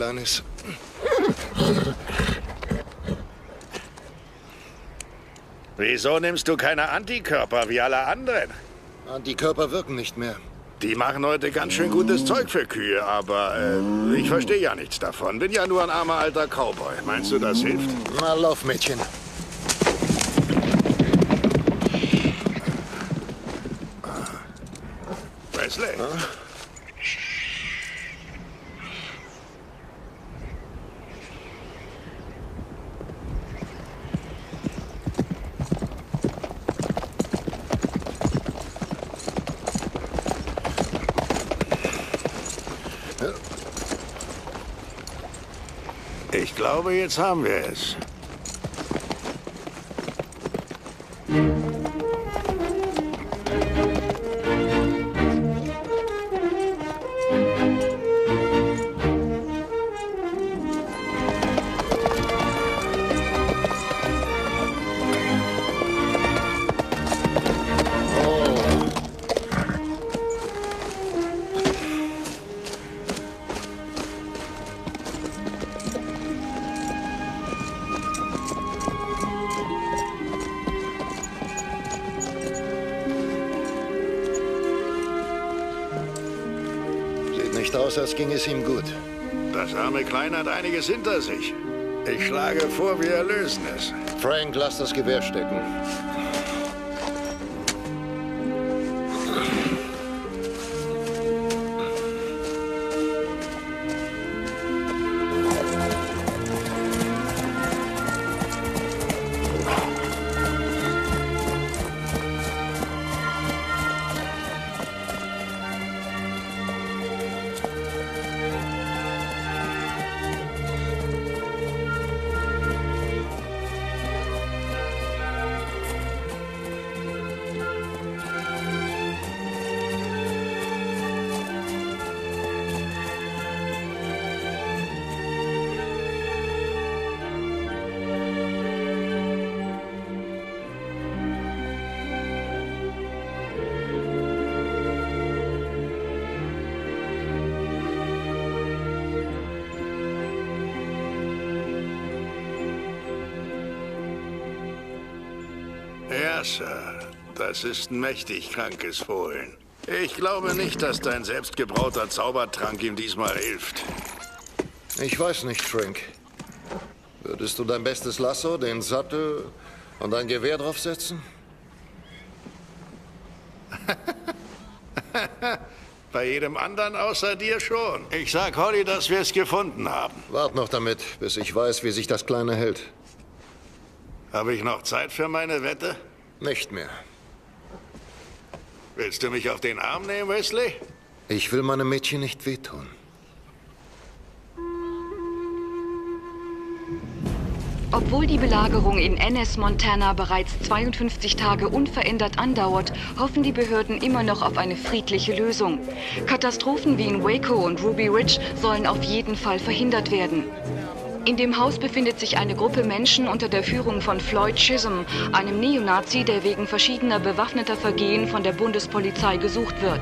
Kleines. Wieso nimmst du keine Antikörper wie alle anderen? Antikörper wirken nicht mehr. Die machen heute ganz schön gutes Zeug für Kühe, aber äh, ich verstehe ja nichts davon. Bin ja nur ein armer alter Cowboy. Meinst du, das hilft? Na, lauf, Mädchen. Wesley? Ich glaube, jetzt haben wir einiges hinter sich. Ich schlage vor, wir erlösen es. Frank, lass das Gewehr stecken. Das ist ein mächtig krankes Fohlen. Ich glaube nicht, dass dein selbstgebrauter Zaubertrank ihm diesmal hilft. Ich weiß nicht, Frank. Würdest du dein bestes Lasso, den Sattel und ein Gewehr draufsetzen? Bei jedem anderen außer dir schon. Ich sag Holly, dass wir es gefunden haben. Wart noch damit, bis ich weiß, wie sich das Kleine hält. Habe ich noch Zeit für meine Wette? Nicht mehr. Willst du mich auf den Arm nehmen, Wesley? Ich will meinem Mädchen nicht wehtun. Obwohl die Belagerung in Ennis, Montana bereits 52 Tage unverändert andauert, hoffen die Behörden immer noch auf eine friedliche Lösung. Katastrophen wie in Waco und Ruby Ridge sollen auf jeden Fall verhindert werden. In dem Haus befindet sich eine Gruppe Menschen unter der Führung von Floyd Chisholm, einem Neonazi, der wegen verschiedener bewaffneter Vergehen von der Bundespolizei gesucht wird.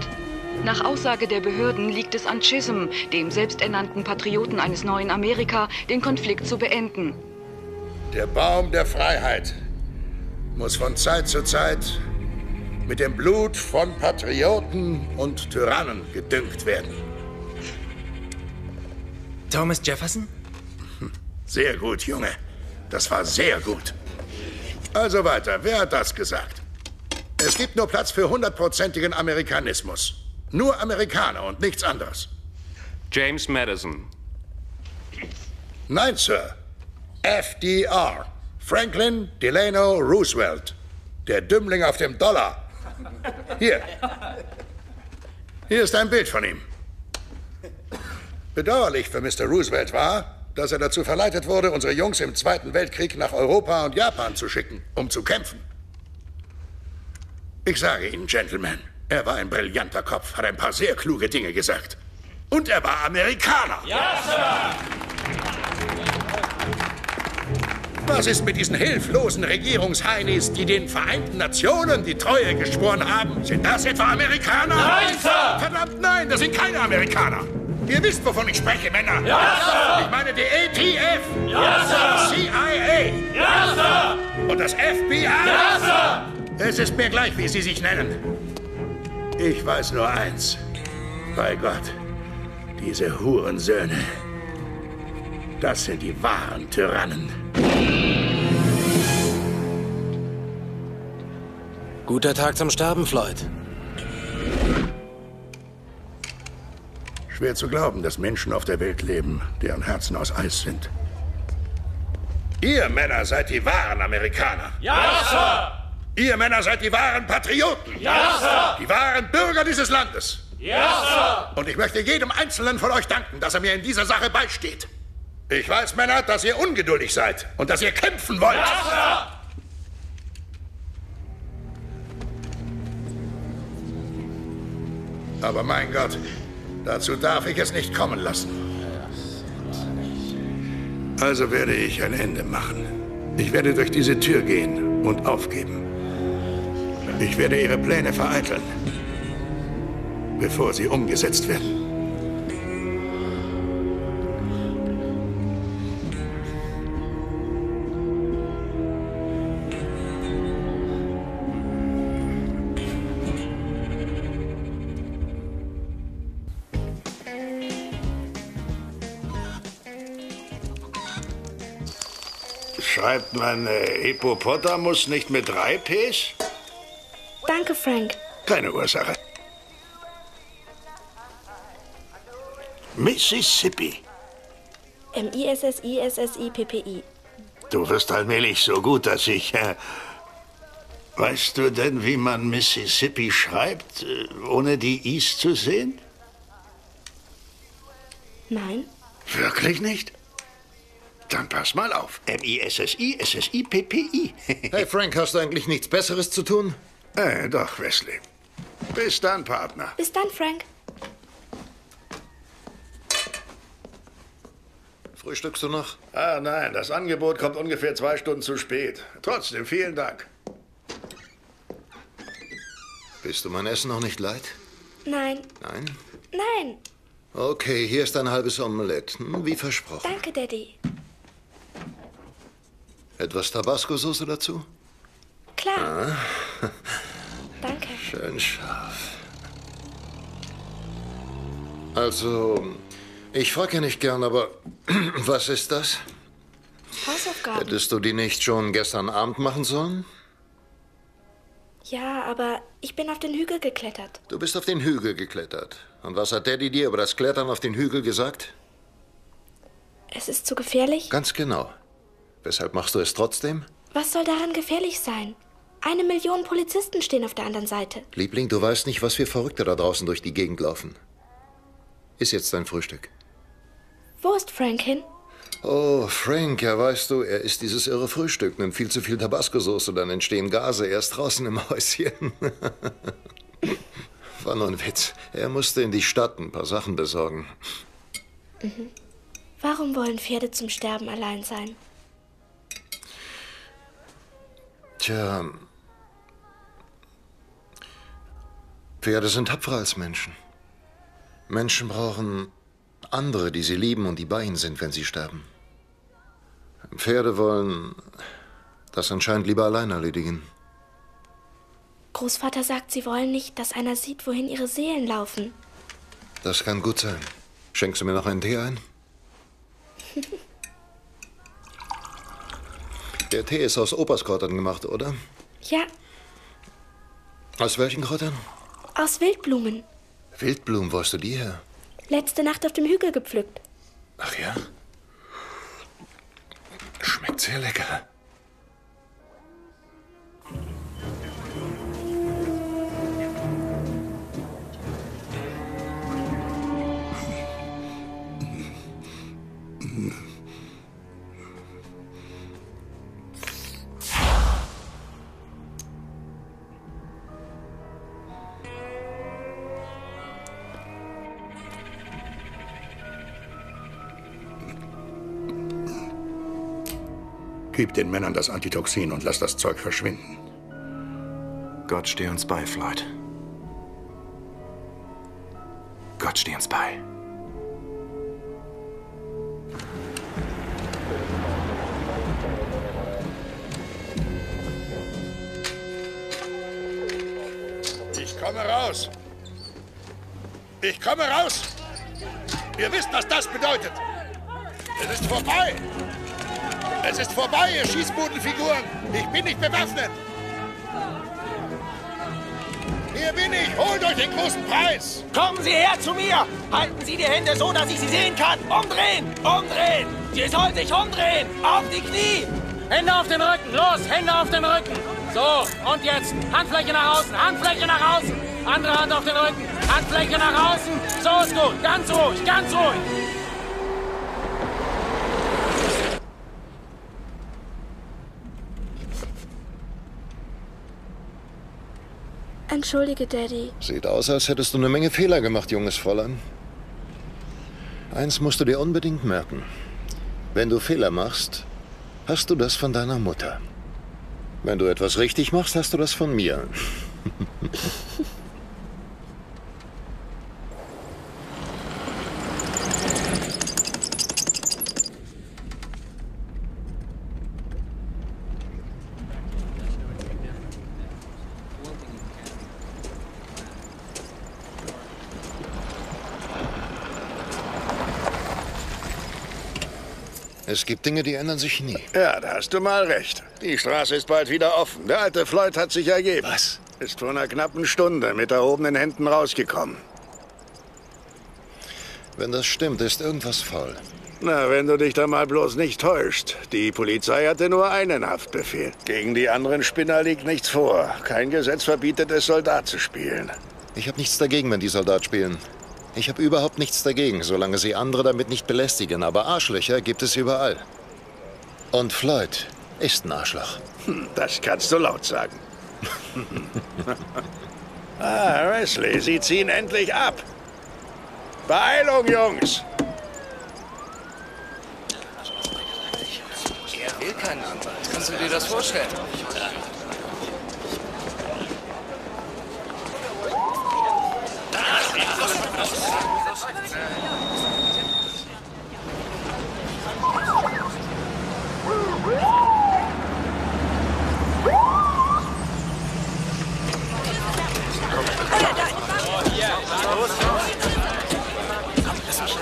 Nach Aussage der Behörden liegt es an Chisholm, dem selbsternannten Patrioten eines neuen Amerika, den Konflikt zu beenden. Der Baum der Freiheit muss von Zeit zu Zeit mit dem Blut von Patrioten und Tyrannen gedüngt werden. Thomas Jefferson? Sehr gut, Junge. Das war sehr gut. Also weiter. Wer hat das gesagt? Es gibt nur Platz für hundertprozentigen Amerikanismus. Nur Amerikaner und nichts anderes. James Madison. Nein, Sir. FDR. Franklin Delano Roosevelt. Der Dümmling auf dem Dollar. Hier. Hier ist ein Bild von ihm. Bedauerlich für Mr. Roosevelt war, dass er dazu verleitet wurde, unsere Jungs im Zweiten Weltkrieg nach Europa und Japan zu schicken, um zu kämpfen. Ich sage Ihnen, Gentlemen, er war ein brillanter Kopf, hat ein paar sehr kluge Dinge gesagt. Und er war Amerikaner. Ja, Sir! Was ist mit diesen hilflosen Regierungsheinis, die den Vereinten Nationen die Treue geschworen haben? Sind das etwa Amerikaner? Nein, Sir! Verdammt nein, das sind keine Amerikaner. Ihr wisst, wovon ich spreche, Männer. Ja, Sir. Ich meine die ATF. Ja, Sir. CIA. Ja, Sir. Und das FBI. Ja, Sir. Es ist mir gleich, wie Sie sich nennen. Ich weiß nur eins. Bei Gott, diese Hurensöhne, das sind die wahren Tyrannen. Guter Tag zum Sterben, Floyd. Schwer zu glauben, dass Menschen auf der Welt leben, deren Herzen aus Eis sind. Ihr Männer seid die wahren Amerikaner. Ja, Sir! Ihr Männer seid die wahren Patrioten. Ja, Sir! Die wahren Bürger dieses Landes. Ja, Und ich möchte jedem Einzelnen von euch danken, dass er mir in dieser Sache beisteht. Ich weiß, Männer, dass ihr ungeduldig seid und dass ihr kämpfen wollt. Sir! Aber mein Gott, dazu darf ich es nicht kommen lassen. Also werde ich ein Ende machen. Ich werde durch diese Tür gehen und aufgeben. Ich werde Ihre Pläne vereiteln, bevor sie umgesetzt werden. Schreibt man äh, Hippopotamus nicht mit drei Ps? Danke, Frank. Keine Ursache. Mississippi. M-I-S-S-I-S-S-I-P-P-I. Du wirst allmählich so gut, dass ich... Äh, weißt du denn, wie man Mississippi schreibt, äh, ohne die Is zu sehen? Nein? Wirklich nicht? Dann pass mal auf. M-I-S-S-I, S-S-I-P-P-I. Hey Frank, hast du eigentlich nichts Besseres zu tun? äh, doch, Wesley. Bis dann, Partner. Bis dann, Frank. Frühstückst du noch? Ah, nein, das Angebot kommt ungefähr zwei Stunden zu spät. Trotzdem, vielen Dank. Bist du mein Essen noch nicht leid? Nein. Nein? Nein. Okay, hier ist ein halbes Omelett. Hm, wie versprochen. Danke, Daddy. Etwas Tabasco-Soße dazu? Klar. Danke. Schön scharf. Also, ich frage ja nicht gern, aber was ist das? Hausaufgaben. Hättest du die nicht schon gestern Abend machen sollen? Ja, aber ich bin auf den Hügel geklettert. Du bist auf den Hügel geklettert. Und was hat Daddy dir über das Klettern auf den Hügel gesagt? Es ist zu gefährlich? Ganz genau. Weshalb machst du es trotzdem? Was soll daran gefährlich sein? Eine Million Polizisten stehen auf der anderen Seite. Liebling, du weißt nicht, was für Verrückte da draußen durch die Gegend laufen. Ist jetzt dein Frühstück. Wo ist Frank hin? Oh, Frank, ja weißt du, er isst dieses irre Frühstück, nimmt viel zu viel Tabasco-Soße, dann entstehen Gase, er ist draußen im Häuschen. War nur ein Witz. Er musste in die Stadt ein paar Sachen besorgen. Warum wollen Pferde zum Sterben allein sein? Tja. Pferde sind tapferer als Menschen. Menschen brauchen andere, die sie lieben und die bei ihnen sind, wenn sie sterben. Pferde wollen das anscheinend lieber allein erledigen. Großvater sagt, sie wollen nicht, dass einer sieht, wohin ihre Seelen laufen. Das kann gut sein. Schenkst du mir noch einen Tee ein? Der Tee ist aus Operskräutern gemacht, oder? Ja, Aus welchen Kräutern? aus Wildblumen. Wildblumen, wo hast du die her? Letzte Nacht auf dem Hügel gepflückt. Ach ja? Schmeckt sehr lecker. Gib den Männern das Antitoxin und lass das Zeug verschwinden. Gott steh uns bei, Floyd. Gott steh uns bei. Ich komme raus. Ich komme raus. Ihr wisst, was das bedeutet. Es ist vorbei. Es ist vorbei, ihr Schießbudenfiguren! Ich bin nicht bewaffnet! Hier bin ich! Holt euch den großen Preis! Kommen Sie her zu mir! Halten Sie die Hände so, dass ich sie sehen kann! Umdrehen! Umdrehen! Sie sollen sich umdrehen! Auf die Knie! Hände auf den Rücken! Los, Hände auf den Rücken! So, und jetzt Handfläche nach außen! Handfläche nach außen! Andere Hand auf den Rücken! Handfläche nach außen! So ist gut! Ganz ruhig! Ganz ruhig! Entschuldige, Daddy. Sieht aus, als hättest du eine Menge Fehler gemacht, junges Fräulein. Eins musst du dir unbedingt merken. Wenn du Fehler machst, hast du das von deiner Mutter. Wenn du etwas richtig machst, hast du das von mir. Es gibt Dinge, die ändern sich nie. Ja, da hast du mal recht. Die Straße ist bald wieder offen. Der alte Floyd hat sich ergeben. Was? Ist vor einer knappen Stunde mit erhobenen Händen rausgekommen. Wenn das stimmt, ist irgendwas faul. Na, wenn du dich da mal bloß nicht täuscht. Die Polizei hatte nur einen Haftbefehl. Gegen die anderen Spinner liegt nichts vor. Kein Gesetz verbietet es, Soldat zu spielen. Ich habe nichts dagegen, wenn die Soldat spielen. Ich habe überhaupt nichts dagegen, solange sie andere damit nicht belästigen. Aber Arschlöcher gibt es überall. Und Floyd ist ein Arschloch. Hm, Das kannst du laut sagen. ah, Wesley, sie ziehen endlich ab. Beeilung, Jungs! Er will keinen Anwalt. Kannst du dir das vorstellen?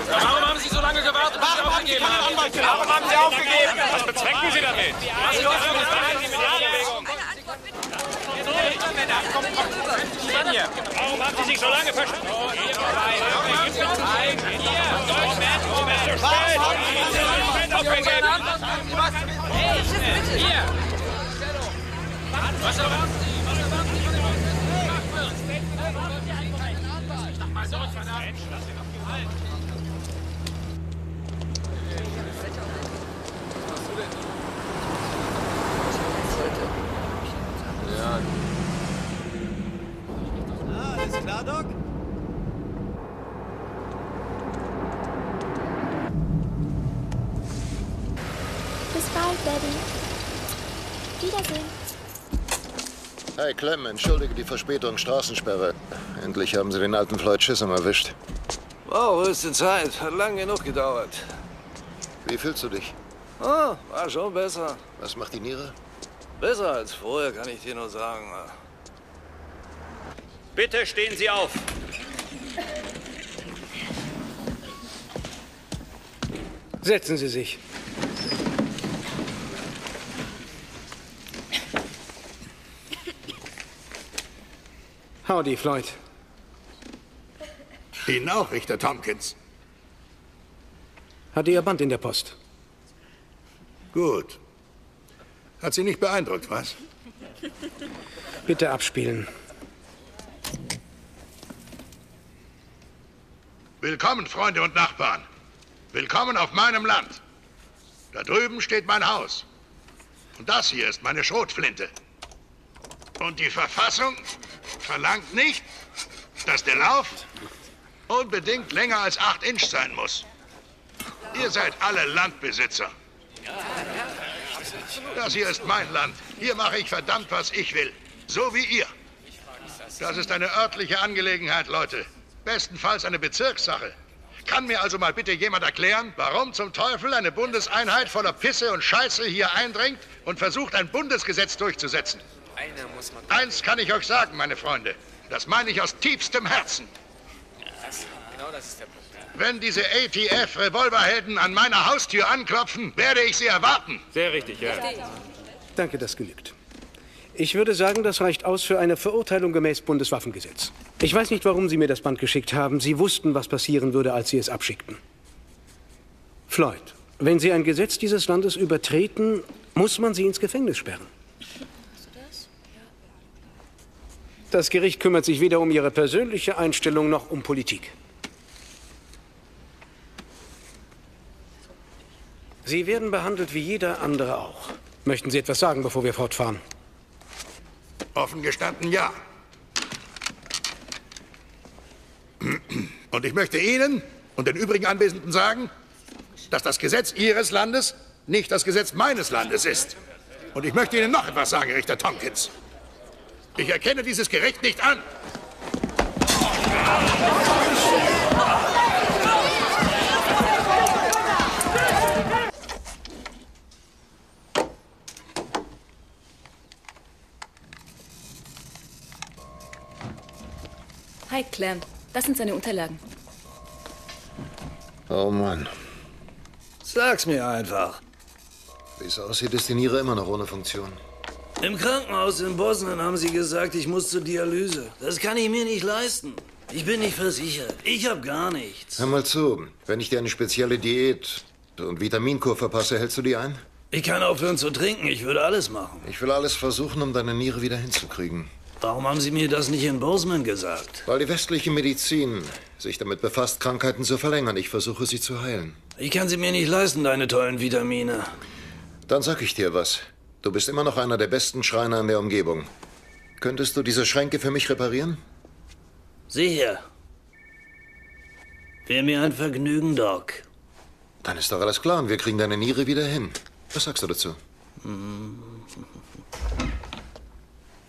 Warum haben Sie lange gewartet, bis Sie aufgegeben haben? Warum haben Sie aufgegeben? Was Sie? Was los mit Stehen hier! Warum haben Sie sich so lange versteckt? Oh, hier, hier, Deutschland, oh, Mr. Spade. aufgegeben. Hey, hier! Was erwarten Sie? Was erwarten Sie von dem dachte mal, so verdammt. Alles klar, Doc? Bis bald, Daddy. Wiedersehen. Hey Clem, entschuldige die Verspätung, Straßensperre. Endlich haben sie den alten Floyd Chisholm erwischt. Wow, höchste Zeit. Hat lang genug gedauert. Wie fühlst du dich? Ah, war schon besser. Was macht die Niere? Besser als vorher, kann ich dir nur sagen. Bitte stehen Sie auf. Setzen Sie sich. Howdy, Floyd. Ihnen auch, Richter Tompkins. Hatte Ihr Band in der Post. Gut. Hat Sie nicht beeindruckt, was? Bitte abspielen. Willkommen, Freunde und Nachbarn. Willkommen auf meinem Land. Da drüben steht mein Haus. Und das hier ist meine Schrotflinte. Und die Verfassung verlangt nicht, dass der Lauf unbedingt länger als 8 Inch sein muss. Ihr seid alle Landbesitzer. Das hier ist mein Land. Hier mache ich verdammt, was ich will. So wie ihr. Das ist eine örtliche Angelegenheit, Leute. Bestenfalls eine Bezirkssache. Kann mir also mal bitte jemand erklären, warum zum Teufel eine Bundeseinheit voller Pisse und Scheiße hier eindringt und versucht, ein Bundesgesetz durchzusetzen? Eins kann ich euch sagen, meine Freunde. Das meine ich aus tiefstem Herzen. Genau das ist der Punkt. Wenn diese ATF-Revolverhelden an meiner Haustür anklopfen, werde ich sie erwarten. Sehr richtig, ja. Danke, das genügt. Ich würde sagen, das reicht aus für eine Verurteilung gemäß Bundeswaffengesetz. Ich weiß nicht, warum Sie mir das Band geschickt haben. Sie wussten, was passieren würde, als Sie es abschickten. Floyd, wenn Sie ein Gesetz dieses Landes übertreten, muss man Sie ins Gefängnis sperren. Das Gericht kümmert sich weder um Ihre persönliche Einstellung noch um Politik. Sie werden behandelt wie jeder andere auch. Möchten Sie etwas sagen, bevor wir fortfahren? Offen gestanden, ja. Und ich möchte Ihnen und den übrigen Anwesenden sagen, dass das Gesetz Ihres Landes nicht das Gesetz meines Landes ist. Und ich möchte Ihnen noch etwas sagen, Richter Tompkins. Ich erkenne dieses Gericht nicht an. Hi, Clem. Das sind seine Unterlagen. Oh Mann. Sag's mir einfach. Wie es aussieht, ist die Niere immer noch ohne Funktion. Im Krankenhaus in Bosnien haben sie gesagt, ich muss zur Dialyse. Das kann ich mir nicht leisten. Ich bin nicht versichert. Ich hab gar nichts. Hör mal zu. Wenn ich dir eine spezielle Diät und Vitaminkur verpasse, hältst du die ein? Ich kann aufhören zu trinken. Ich würde alles machen. Ich will alles versuchen, um deine Niere wieder hinzukriegen. Warum haben Sie mir das nicht in Bozeman gesagt? Weil die westliche Medizin sich damit befasst, Krankheiten zu verlängern. Ich versuche, sie zu heilen. Ich kann sie mir nicht leisten, deine tollen Vitamine. Dann sag ich dir was. Du bist immer noch einer der besten Schreiner in der Umgebung. Könntest du diese Schränke für mich reparieren? Sicher. Wäre mir ein Vergnügen, Doc. Dann ist doch alles klar und wir kriegen deine Niere wieder hin. Was sagst du dazu?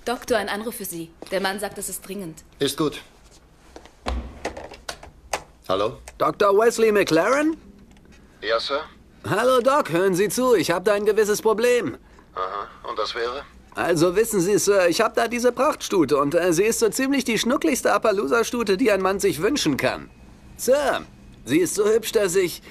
Doktor, ein Anruf für Sie. Der Mann sagt, es ist dringend. Ist gut. Hallo? Dr. Wesley McLaren? Ja, Sir? Hallo Doc, hören Sie zu, ich habe da ein gewisses Problem. Aha. Und das wäre? Also wissen Sie, Sir, ich habe da diese Prachtstute und äh, sie ist so ziemlich die schnuckligste Appaloosa-Stute, die ein Mann sich wünschen kann. Sir, sie ist so hübsch, dass ich...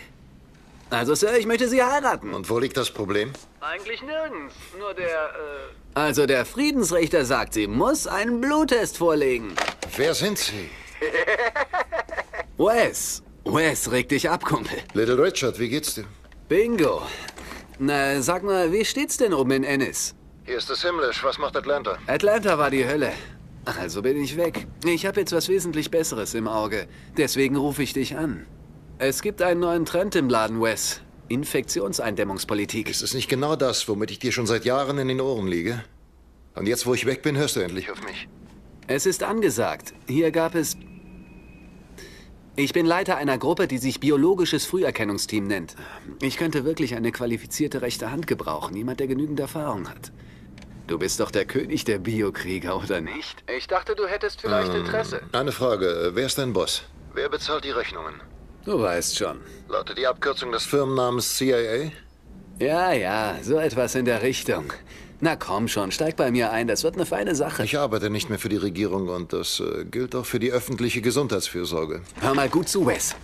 Also, Sir, ich möchte sie heiraten. Und wo liegt das Problem? Eigentlich nirgends. Nur der, äh... Also, der Friedensrichter sagt, sie muss einen Bluttest vorlegen. Wer sind Sie? Wes. Wes, reg dich ab, Kumpel. Little Richard, wie geht's dir? Bingo. Na, sag mal, wie steht's denn oben in Ennis? Hier ist es himmlisch. Was macht Atlanta? Atlanta war die Hölle. Also bin ich weg. Ich habe jetzt was wesentlich Besseres im Auge. Deswegen rufe ich dich an. Es gibt einen neuen Trend im Laden, Wes. Infektionseindämmungspolitik. Ist es nicht genau das, womit ich dir schon seit Jahren in den Ohren liege? Und jetzt, wo ich weg bin, hörst du endlich auf mich. Es ist angesagt. Hier gab es... Ich bin Leiter einer Gruppe, die sich Biologisches Früherkennungsteam nennt. Ich könnte wirklich eine qualifizierte rechte Hand gebrauchen. Jemand, der genügend Erfahrung hat. Du bist doch der König der Biokrieger, oder nicht? Ich dachte, du hättest vielleicht Ähm, Interesse. Eine Frage. Wer ist dein Boss? Wer bezahlt die Rechnungen? Du weißt schon. Lautet die Abkürzung des Firmennamens CIA? Ja, ja, so etwas in der Richtung. Na komm schon, steig bei mir ein, das wird eine feine Sache. Ich arbeite nicht mehr für die Regierung und das äh, gilt auch für die öffentliche Gesundheitsfürsorge. Hör mal gut zu, Wes.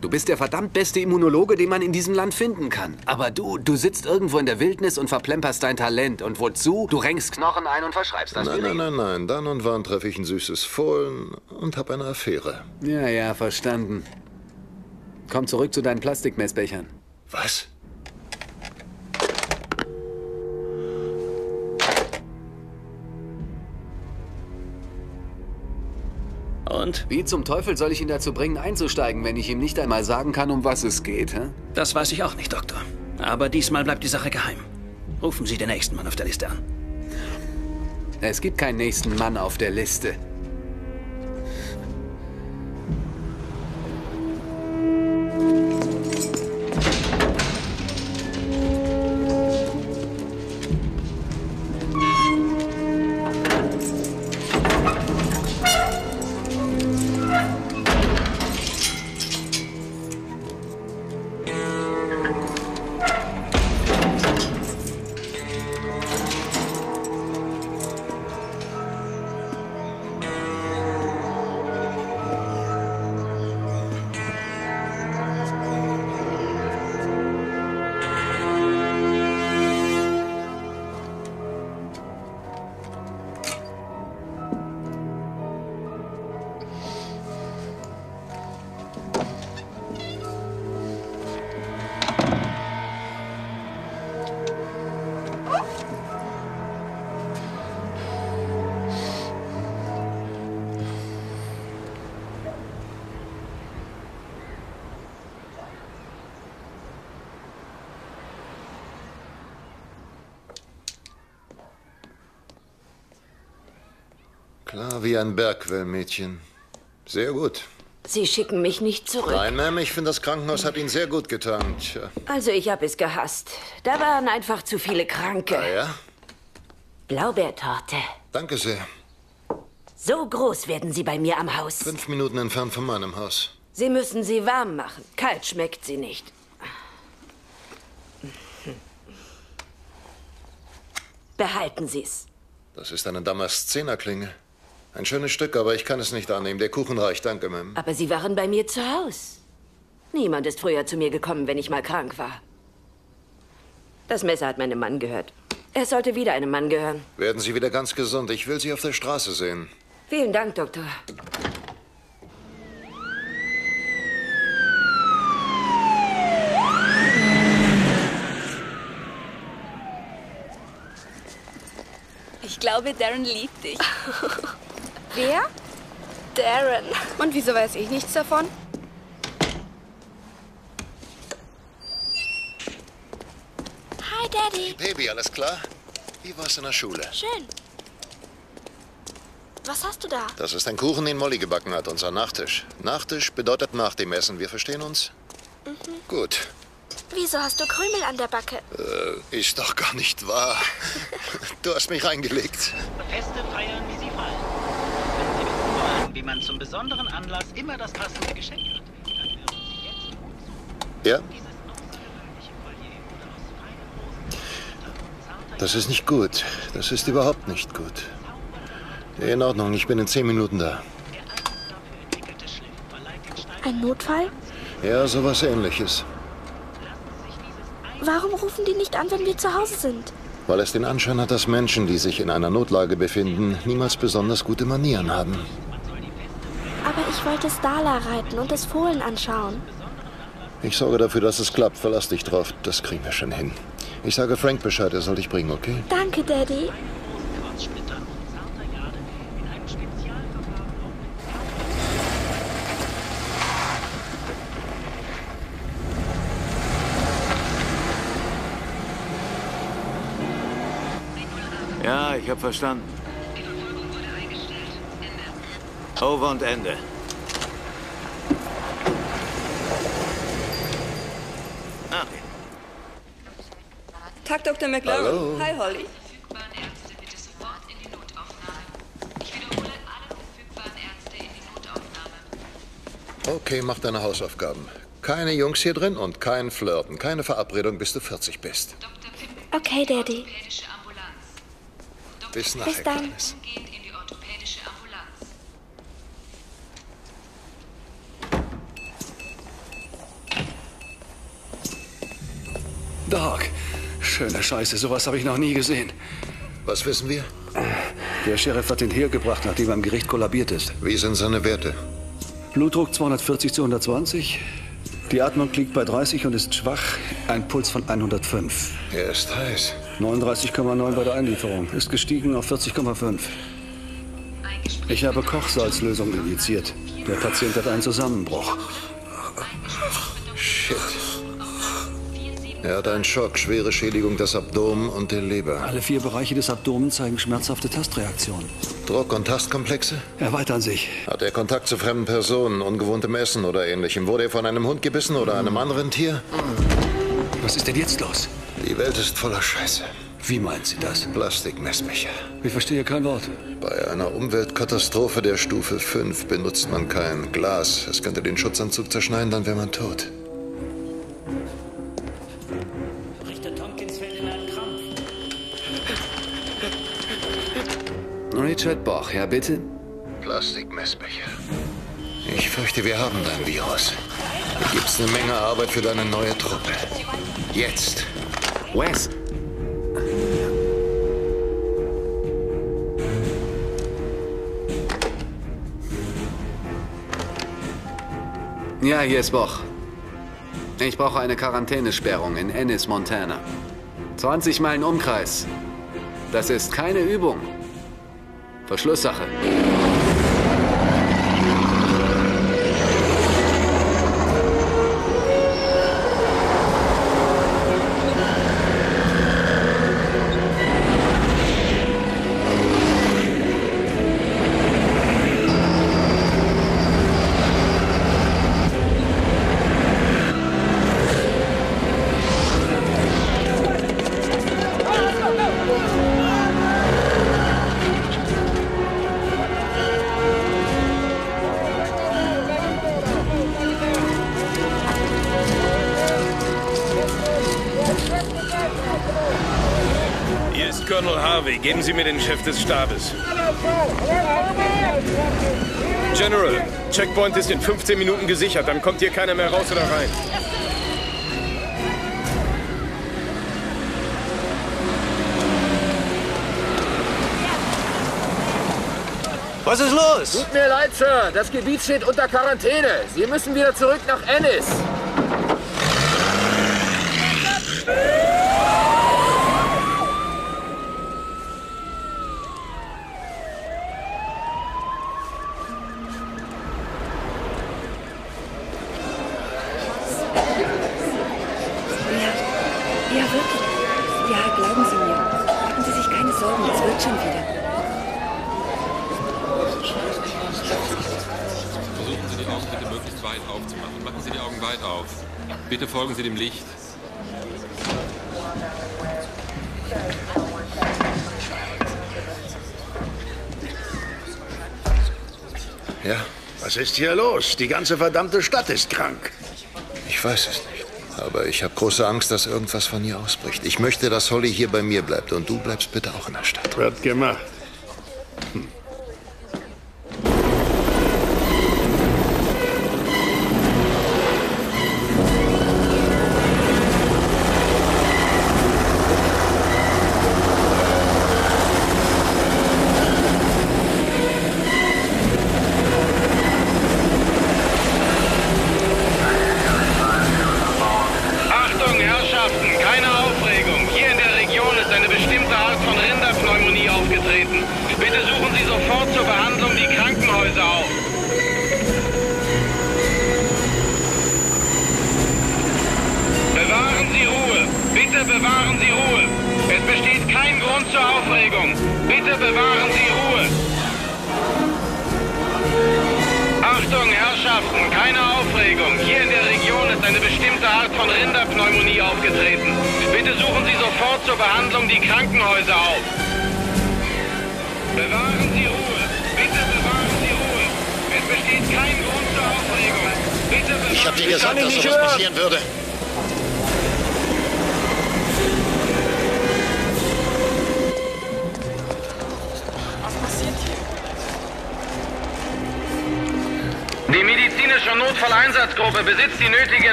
Du bist der verdammt beste Immunologe, den man in diesem Land finden kann. Aber du, du sitzt irgendwo in der Wildnis und verplemperst dein Talent. Und wozu? Du renkst Knochen ein und verschreibst das Nein, nein, nein, nein. Dann und wann treffe ich ein süßes Fohlen und hab eine Affäre. Ja, ja, verstanden. Komm zurück zu deinen Plastikmessbechern. Was? Und? Wie zum Teufel soll ich ihn dazu bringen, einzusteigen, wenn ich ihm nicht einmal sagen kann, um was es geht, hä? Das weiß ich auch nicht, Doktor. Aber diesmal bleibt die Sache geheim. Rufen Sie den nächsten Mann auf der Liste an. Es gibt keinen nächsten Mann auf der Liste. Ein Bergquellmädchen. Sehr gut. Sie schicken mich nicht zurück. Nein, Ma'am, ich finde, das Krankenhaus hat Ihnen sehr gut getan. Tja. Also ich habe es gehasst. Da waren einfach zu viele Kranke. Ah ja? Blaubeertorte. Danke sehr. So groß werden sie bei mir am Haus. Fünf Minuten entfernt von meinem Haus. Sie müssen sie warm machen. Kalt schmeckt sie nicht. Behalten Sie's. Das ist eine Damaszenerklinge. Ein schönes Stück, aber ich kann es nicht annehmen. Der Kuchen reicht, danke, Ma'am. Aber Sie waren bei mir zu Haus. Niemand ist früher zu mir gekommen, wenn ich mal krank war. Das Messer hat meinem Mann gehört. Es sollte wieder einem Mann gehören. Werden Sie wieder ganz gesund. Ich will Sie auf der Straße sehen. Vielen Dank, Doktor. Ich glaube, Darren liebt dich. Wer? Darren. Und wieso weiß ich nichts davon? Hi, Daddy. Baby, alles klar? Wie war's in der Schule? Schön. Was hast du da? Das ist ein Kuchen, den Molly gebacken hat, unser Nachtisch. Nachtisch bedeutet nach dem Essen. Wir verstehen uns? Mhm. Gut. Wieso hast du Krümel an der Backe? Äh, ist doch gar nicht wahr. Du hast mich reingelegt. Feste feiern, wie sie fallen. Wenn Sie wissen wollen, wie man zum besonderen Anlass immer das passende Geschenk hat, dann hören Sie jetzt Ja? Das ist nicht gut. Das ist überhaupt nicht gut. In Ordnung, ich bin in zehn Minuten da. Ein Notfall? Ja, sowas ähnliches. Warum rufen die nicht an, wenn wir zu Hause sind? Weil es den Anschein hat, dass Menschen, die sich in einer Notlage befinden, niemals besonders gute Manieren haben. Aber ich wollte Stala reiten und das Fohlen anschauen. Ich sorge dafür, dass es klappt. Verlass dich drauf. Das kriegen wir schon hin. Ich sage Frank Bescheid, er soll dich bringen, okay? Danke, Daddy. Ja, ich habe verstanden. Over und Ende. Ach, Tag, Dr. McLaren. Hallo. Hi, Holly. Okay, mach deine Hausaufgaben. Keine Jungs hier drin und kein Flirten. Keine Verabredung, bis du 40 bist. Okay, Daddy. Bis nachher. Bis dann. Kleines. Doc, schöne Scheiße, sowas habe ich noch nie gesehen. Was wissen wir? Der Sheriff hat ihn hergebracht, nachdem er im Gericht kollabiert ist. Wie sind seine Werte? Blutdruck 240 zu 120. Die Atmung liegt bei 30 und ist schwach. Ein Puls von 105. Er ist heiß. 39,9 bei der Einlieferung. Ist gestiegen auf 40,5. Ich habe Kochsalzlösung injiziert. Der Patient hat einen Zusammenbruch. Shit. Er hat einen Schock, schwere Schädigung des Abdomen und der Leber. Alle vier Bereiche des Abdomens zeigen schmerzhafte Tastreaktionen. Druck- und Tastkomplexe? Erweitern sich. Hat er Kontakt zu fremden Personen, ungewohntem Essen oder ähnlichem? Wurde er von einem Hund gebissen oder einem anderen Tier? Was ist denn jetzt los? Die Welt ist voller Scheiße. Wie meint sie das? Plastikmessbecher. Ich verstehe kein Wort. Bei einer Umweltkatastrophe der Stufe 5 benutzt man kein Glas. Es könnte den Schutzanzug zerschneiden, dann wäre man tot. Richard Boch, ja bitte? Plastikmessbecher. Ich fürchte, wir haben dein Virus. Hier gibt's eine Menge Arbeit für deine neue Truppe. Jetzt. Wes. Ja, hier ist Boch. Ich brauche eine Quarantänesperrung in Ennis, Montana. 20 Meilen Umkreis. Das ist keine Übung. Verschlusssache. Geben Sie mir den Chef des Stabes. General, Checkpoint ist in 15 Minuten gesichert, dann kommt hier keiner mehr raus oder rein. Was ist los? Tut mir leid, Sir. Das Gebiet steht unter Quarantäne. Sie müssen wieder zurück nach Ennis. Ist hier los? Die ganze verdammte Stadt ist krank. Ich weiß es nicht. Aber ich habe große Angst, dass irgendwas von ihr ausbricht. Ich möchte, dass Holly hier bei mir bleibt. Und du bleibst bitte auch in der Stadt. Wird gemacht. Achtung,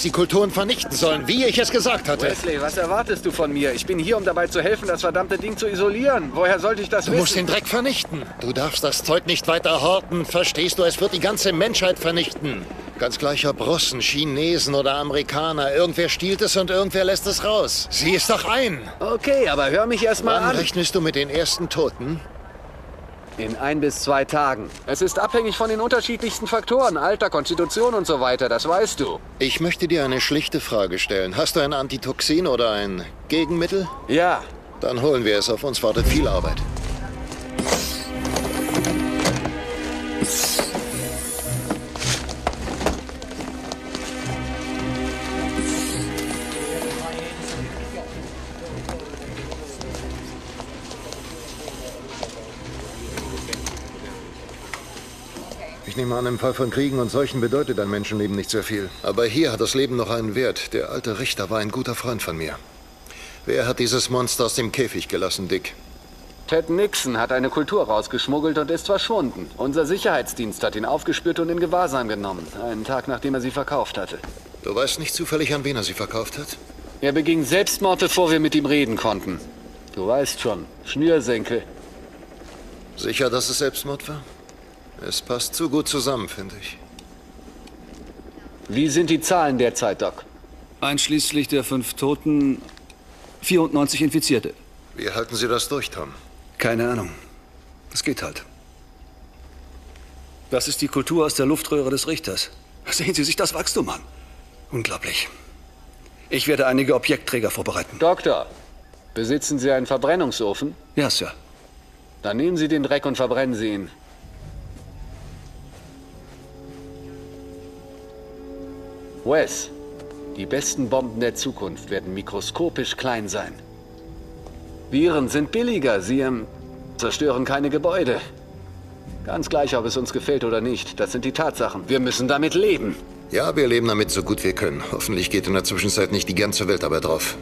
Du hättest die Kulturen vernichten sollen, wie ich es gesagt hatte. Wesley, was erwartest du von mir? Ich bin hier, um dabei zu helfen, das verdammte Ding zu isolieren. Woher sollte ich das Du wissen? musst den Dreck vernichten. Du darfst das Zeug nicht weiter horten. Verstehst du? Es wird die ganze Menschheit vernichten. Ganz gleich ob Russen, Chinesen oder Amerikaner. Irgendwer stiehlt es und irgendwer lässt es raus. Sieh es doch ein. Okay, aber hör mich erst mal Wann an. rechnest du mit den ersten Toten? In ein bis zwei Tagen. Es ist abhängig von den unterschiedlichsten Faktoren, Alter, Konstitution und so weiter, das weißt du. Ich möchte dir eine schlichte Frage stellen. Hast du ein Antitoxin oder ein Gegenmittel? Ja. Dann holen wir es. Auf uns wartet viel Arbeit. An, im Fall von Kriegen und Seuchen bedeutet ein Menschenleben nicht sehr viel. Aber hier hat das Leben noch einen Wert. Der alte Richter war ein guter Freund von mir. Wer hat dieses Monster aus dem Käfig gelassen, Dick? Ted Nixon hat eine Kultur rausgeschmuggelt und ist verschwunden. Unser Sicherheitsdienst hat ihn aufgespürt und in Gewahrsam genommen. Einen Tag, nachdem er sie verkauft hatte. Du weißt nicht zufällig, an wen er sie verkauft hat? Er beging Selbstmord, bevor wir mit ihm reden konnten. Du weißt schon, Schnürsenkel. Sicher, dass es Selbstmord war? Es passt zu gut zusammen, finde ich. Wie sind die Zahlen derzeit, Doc? Einschließlich der fünf Toten 94 Infizierte. Wie halten Sie das durch, Tom? Keine Ahnung. Es geht halt. Das ist die Kultur aus der Luftröhre des Richters. Sehen Sie sich das Wachstum an. Unglaublich. Ich werde einige Objektträger vorbereiten. Doktor, besitzen Sie einen Verbrennungsofen? Ja, Sir. Dann nehmen Sie den Dreck und verbrennen Sie ihn. Wes, die besten Bomben der Zukunft werden mikroskopisch klein sein. Viren sind billiger, sie ähm, zerstören keine Gebäude. Ganz gleich, ob es uns gefällt oder nicht. Das sind die Tatsachen. Wir müssen damit leben. Ja, wir leben damit so gut wir können. Hoffentlich geht in der Zwischenzeit nicht die ganze Welt dabei drauf.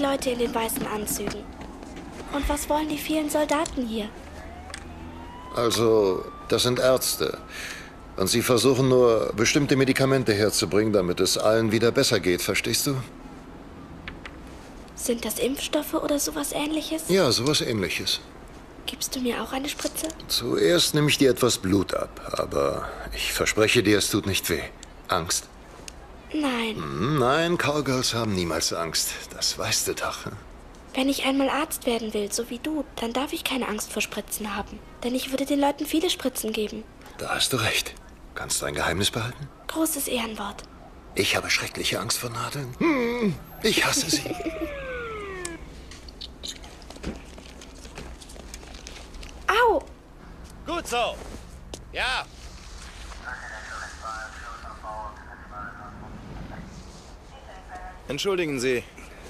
Leute in den weißen Anzügen? Und was wollen die vielen Soldaten hier? Also, das sind Ärzte. Und sie versuchen nur, bestimmte Medikamente herzubringen, damit es allen wieder besser geht, verstehst du? Sind das Impfstoffe oder sowas ähnliches? Ja, sowas ähnliches. Gibst du mir auch eine Spritze? Zuerst nehme ich dir etwas Blut ab, aber ich verspreche dir, es tut nicht weh. Angst? Nein. Hm, Nein, Cowgirls haben niemals Angst. Das weißt du doch. hm? Wenn ich einmal Arzt werden will, so wie du, dann darf ich keine Angst vor Spritzen haben. Denn ich würde den Leuten viele Spritzen geben. Da hast du recht. Kannst du ein Geheimnis behalten? Großes Ehrenwort. Ich habe schreckliche Angst vor Nadeln. Hm, ich hasse sie. Au! Gut so. Ja. Entschuldigen Sie,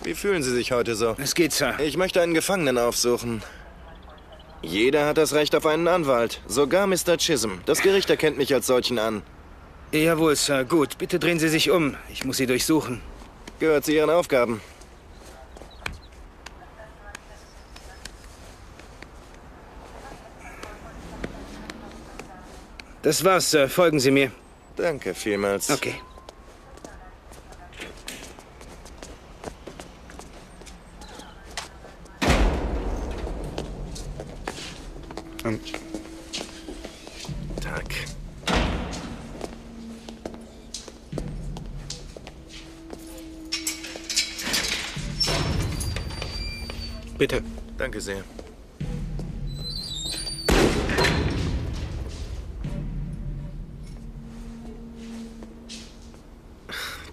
wie fühlen Sie sich heute so? Es geht, Sir. Ich möchte einen Gefangenen aufsuchen. Jeder hat das Recht auf einen Anwalt, sogar Mr. Chisholm. Das Gericht erkennt mich als solchen an. Jawohl, Sir. Gut, bitte drehen Sie sich um. Ich muss Sie durchsuchen. Gehört zu Ihren Aufgaben. Das war's, Sir. Folgen Sie mir. Danke vielmals. Okay. Und Tag. Bitte. Danke sehr.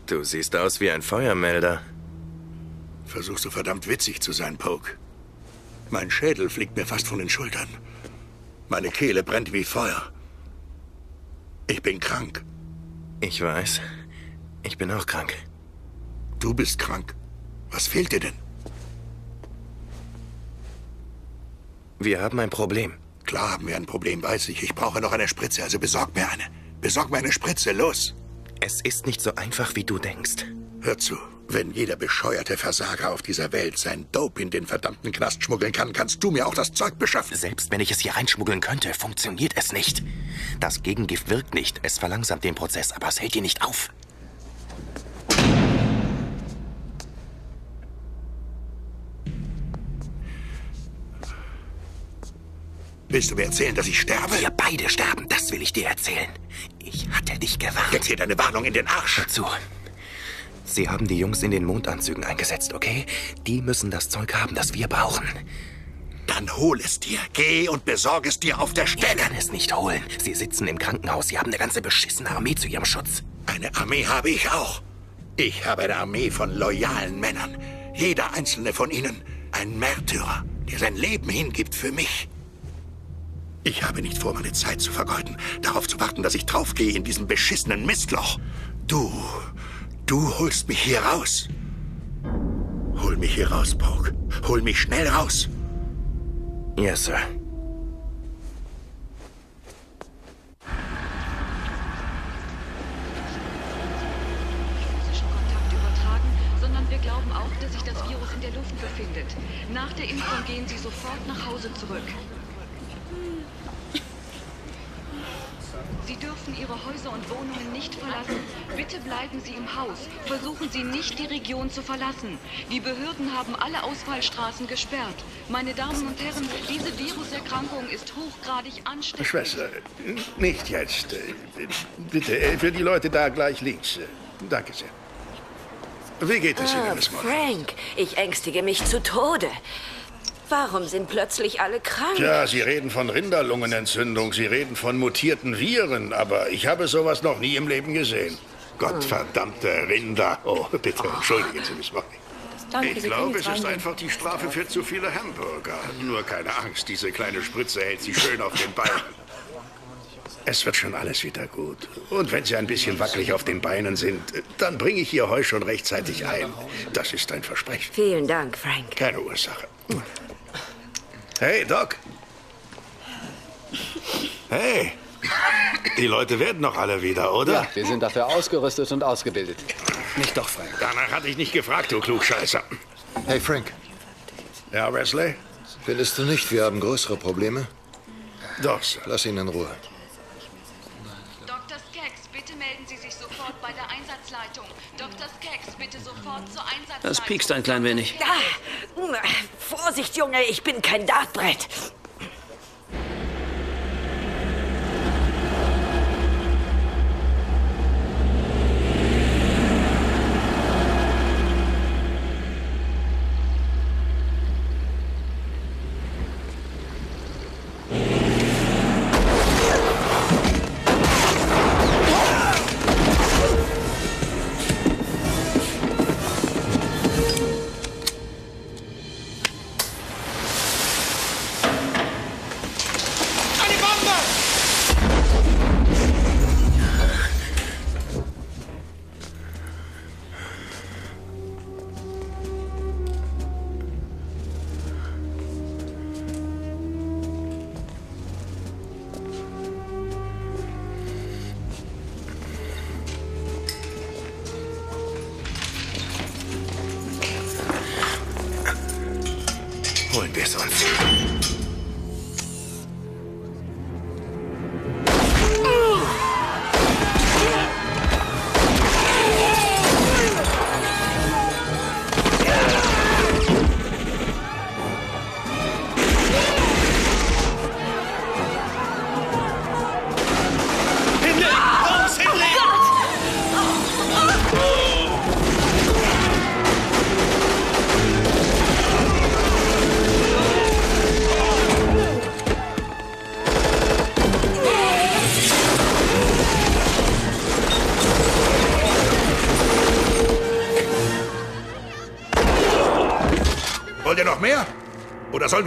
Du siehst aus wie ein Feuermelder. Versuchst du verdammt witzig zu sein, Poke. Mein Schädel fliegt mir fast von den Schultern. Meine Kehle brennt wie Feuer. Ich bin krank. Ich weiß. Ich bin auch krank. Du bist krank. Was fehlt dir denn? Wir haben ein Problem. Klar haben wir ein Problem, weiß ich. Ich brauche noch eine Spritze, also besorg mir eine. Besorg mir eine Spritze, los. Es ist nicht so einfach, wie du denkst. Hör zu. Wenn jeder bescheuerte Versager auf dieser Welt sein Dope in den verdammten Knast schmuggeln kann, kannst du mir auch das Zeug beschaffen. Selbst wenn ich es hier reinschmuggeln könnte, funktioniert es nicht. Das Gegengift wirkt nicht. Es verlangsamt den Prozess, aber es hält ihn nicht auf. Willst du mir erzählen, dass ich sterbe? Wir beide sterben, das will ich dir erzählen. Ich hatte dich gewarnt. Jetzt hier deine Warnung in den Arsch. Hör zu. Sie haben die Jungs in den Mondanzügen eingesetzt, okay? Die müssen das Zeug haben, das wir brauchen. Dann hol es dir. Geh und besorg es dir auf der Stelle. Ich kann es nicht holen. Sie sitzen im Krankenhaus. Sie haben eine ganze beschissene Armee zu ihrem Schutz. Eine Armee habe ich auch. Ich habe eine Armee von loyalen Männern. Jeder einzelne von ihnen ein Märtyrer, der sein Leben hingibt für mich. Ich habe nicht vor, meine Zeit zu vergeuden, darauf zu warten, dass ich draufgehe in diesem beschissenen Mistloch. Du, du holst mich hier raus. Hol mich hier raus, Poke. Hol mich schnell raus. Yes, Sir. übertragen, sondern wir glauben auch, dass sich das Virus in der Luft befindet. Nach der Impfung gehen Sie sofort nach Hause zurück. Sie dürfen Ihre Häuser und Wohnungen nicht verlassen. Bitte bleiben Sie im Haus. Versuchen Sie nicht, die Region zu verlassen. Die Behörden haben alle Ausfallstraßen gesperrt. Meine Damen und Herren, diese Viruserkrankung ist hochgradig ansteckend. Schwester, nicht jetzt. Bitte, äh, für die Leute da gleich links. Danke sehr. Wie geht es Ah, Ihnen, Miss Moore? Frank, ich ängstige mich zu Tode. Warum sind plötzlich alle krank? Ja, Sie reden von Rinderlungenentzündung, Sie reden von mutierten Viren, aber ich habe sowas noch nie im Leben gesehen. Gottverdammte Rinder. Oh, bitte, entschuldigen Sie, Miss Molly. Danke, Ich glaube, es ist einfach die Strafe für zu viele Hamburger. Nur keine Angst, diese kleine Spritze hält sie schön auf den Beinen. Es wird schon alles wieder gut. Und wenn Sie ein bisschen wackelig auf den Beinen sind, dann bringe ich Ihr Heu schon rechtzeitig ein. Das ist ein Versprechen. Vielen Dank, Frank. Keine Ursache. Hey, Doc. Hey. Die Leute werden noch alle wieder, oder? Ja, wir sind dafür ausgerüstet und ausgebildet. Nicht doch, Frank. Danach hatte ich nicht gefragt, du Klugscheißer. Hey, Frank. Ja, Wesley? Findest du nicht, wir haben größere Probleme? Doch, Sir. Lass ihn in Ruhe. Dr. Skaggs, bitte sofort zur Einsatzleitung. Das piekst ein klein wenig. Ah, Vorsicht, Junge, ich bin kein Dartbrett.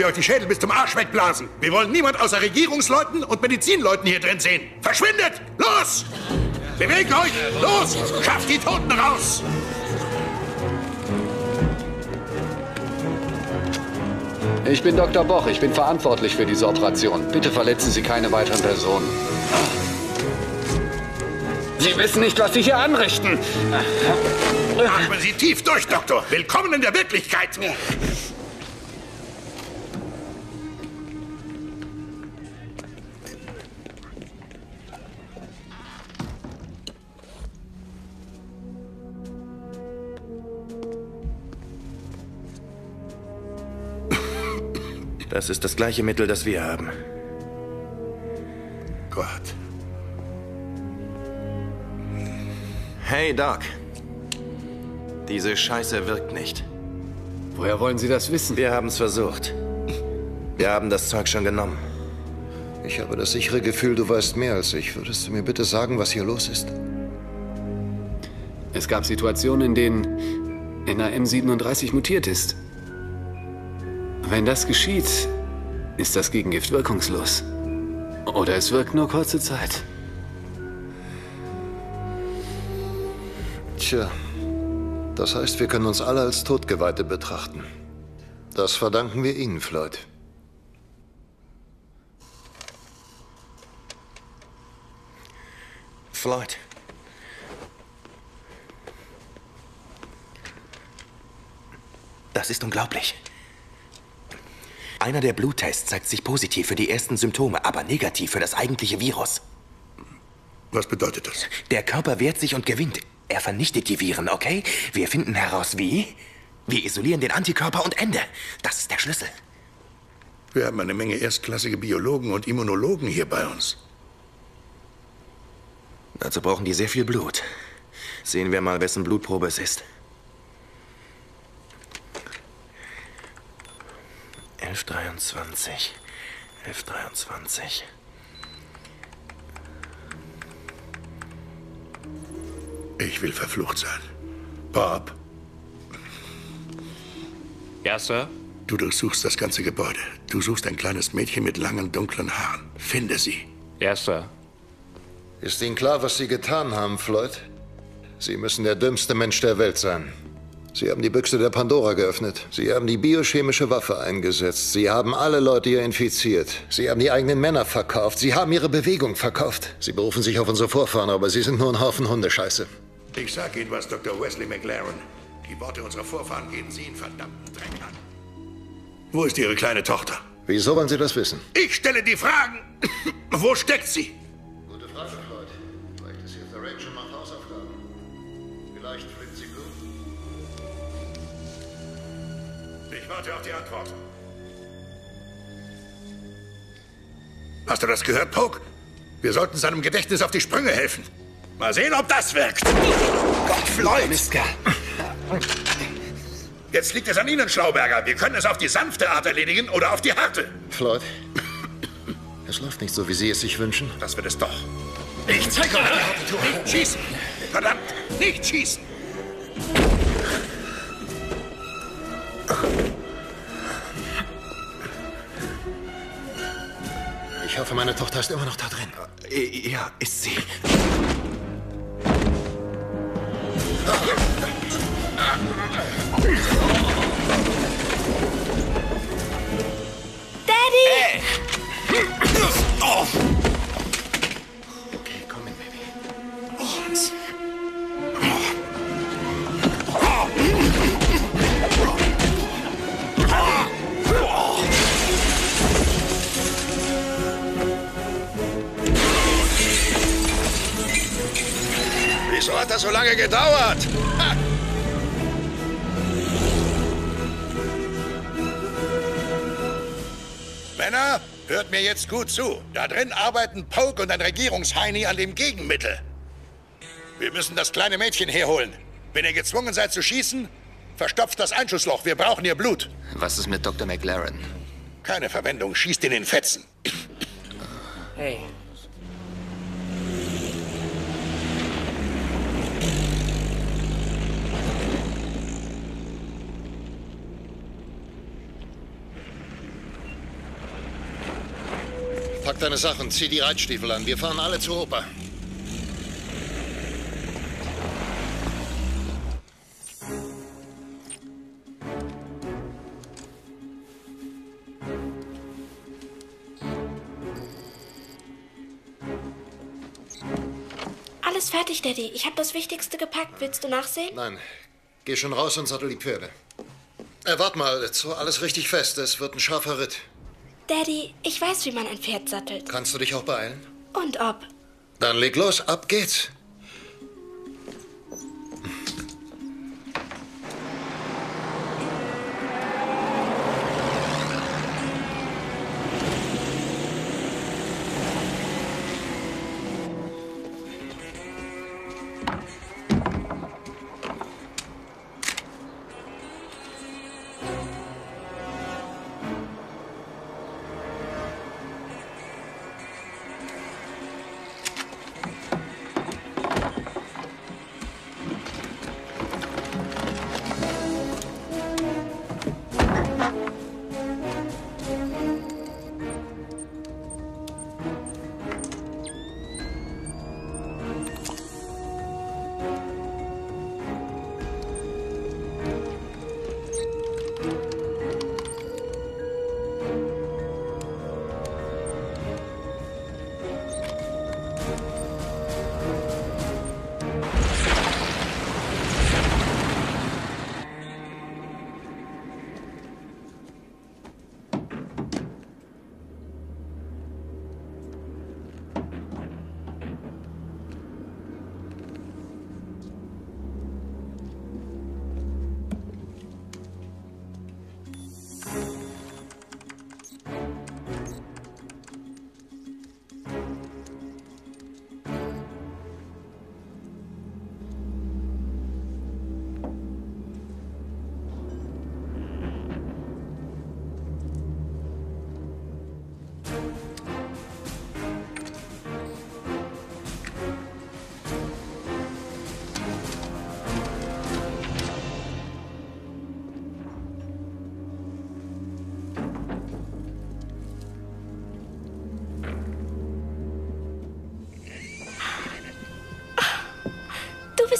Wir euch die Schädel bis zum Arsch wegblasen? Wir wollen niemand außer Regierungsleuten und Medizinleuten hier drin sehen. Verschwindet! Los! Bewegt euch! Los! Schafft die Toten raus! Ich bin Dr. Boch. Ich bin verantwortlich für diese Operation. Bitte verletzen Sie keine weiteren Personen. Sie wissen nicht, was Sie hier anrichten. Atmen Sie tief durch, Doktor. Willkommen in der Wirklichkeit. Das ist das gleiche Mittel, das wir haben. Gott. Hey, Doc. Diese Scheiße wirkt nicht. Woher wollen Sie das wissen? Wir haben es versucht. Wir haben das Zeug schon genommen. Ich habe das sichere Gefühl, du weißt mehr als ich. Würdest du mir bitte sagen, was hier los ist? Es gab Situationen, in denen NAM37 mutiert ist. Wenn das geschieht, ist das Gegengift wirkungslos. Oder es wirkt nur kurze Zeit. Tja, das heißt, wir können uns alle als Todgeweihte betrachten. Das verdanken wir Ihnen, Floyd. Floyd. Das ist unglaublich. Einer der Bluttests zeigt sich positiv für die ersten Symptome, aber negativ für das eigentliche Virus. Was bedeutet das? Der Körper wehrt sich und gewinnt. Er vernichtet die Viren, okay? Wir finden heraus, wie. Wir isolieren den Antikörper und Ende. Das ist der Schlüssel. Wir haben eine Menge erstklassige Biologen und Immunologen hier bei uns. Dazu brauchen die sehr viel Blut. Sehen wir mal, wessen Blutprobe es ist. 1123. 1123. Ich will verflucht sein. Bob. Ja, Sir? Du durchsuchst das ganze Gebäude. Du suchst ein kleines Mädchen mit langen, dunklen Haaren. Finde sie. Ja, Sir. Ist Ihnen klar, was Sie getan haben, Floyd? Sie müssen der dümmste Mensch der Welt sein. Sie haben die Büchse der Pandora geöffnet. Sie haben die biochemische Waffe eingesetzt. Sie haben alle Leute hier infiziert. Sie haben die eigenen Männer verkauft. Sie haben ihre Bewegung verkauft. Sie berufen sich auf unsere Vorfahren, aber Sie sind nur ein Haufen Hundescheiße. Ich sag Ihnen was, Dr. Wesley McLaren. Die Worte unserer Vorfahren gehen Sie in verdammten Dreck an. Wo ist Ihre kleine Tochter? Wieso wollen Sie das wissen? Ich stelle die Fragen. Wo steckt sie? Warte auf die Antwort. Hast du das gehört, Poke? Wir sollten seinem Gedächtnis auf die Sprünge helfen. Mal sehen, ob das wirkt. Gott, Floyd! Mistkerl. Jetzt liegt es an Ihnen, Schlauberger. Wir können es auf die sanfte Art erledigen oder auf die harte. Floyd, es läuft nicht so, wie Sie es sich wünschen. Das wird es doch. Ich zeige euch die harte Tour. Nicht schießen! Verdammt, nicht schießen! Hoffe, meine Tochter ist immer noch da drin. Ja, ist sie. Daddy! Hey! Oh. Okay, komm in, Baby. Wieso hat das so lange gedauert? Ha! Männer, hört mir jetzt gut zu. Da drin arbeiten Polk und ein Regierungsheini an dem Gegenmittel. Wir müssen das kleine Mädchen herholen. Wenn ihr gezwungen seid zu schießen, verstopft das Einschussloch. Wir brauchen ihr Blut. Was ist mit Dr. McLaren? Keine Verwendung. Schießt in den Fetzen. Hey. Deine Sachen, zieh die Reitstiefel an. Wir fahren alle zur Oper. Alles fertig, Daddy. Ich habe das Wichtigste gepackt. Willst du nachsehen? Nein, geh schon raus und sattel die Pferde. Äh, wart mal, jetzt so alles richtig fest. Es wird ein scharfer Ritt. Daddy, ich weiß, wie man ein Pferd sattelt. Kannst du dich auch beeilen? Und ob. Dann leg los, ab geht's.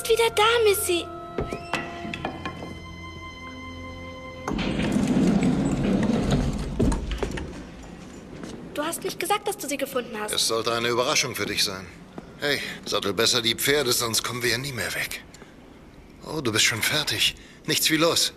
Wieder da, Missy. Du hast nicht gesagt, dass du sie gefunden hast. Es sollte eine Überraschung für dich sein. Hey, sattel besser die Pferde, sonst kommen wir ja nie mehr weg. Oh, du bist schon fertig. Nichts wie los.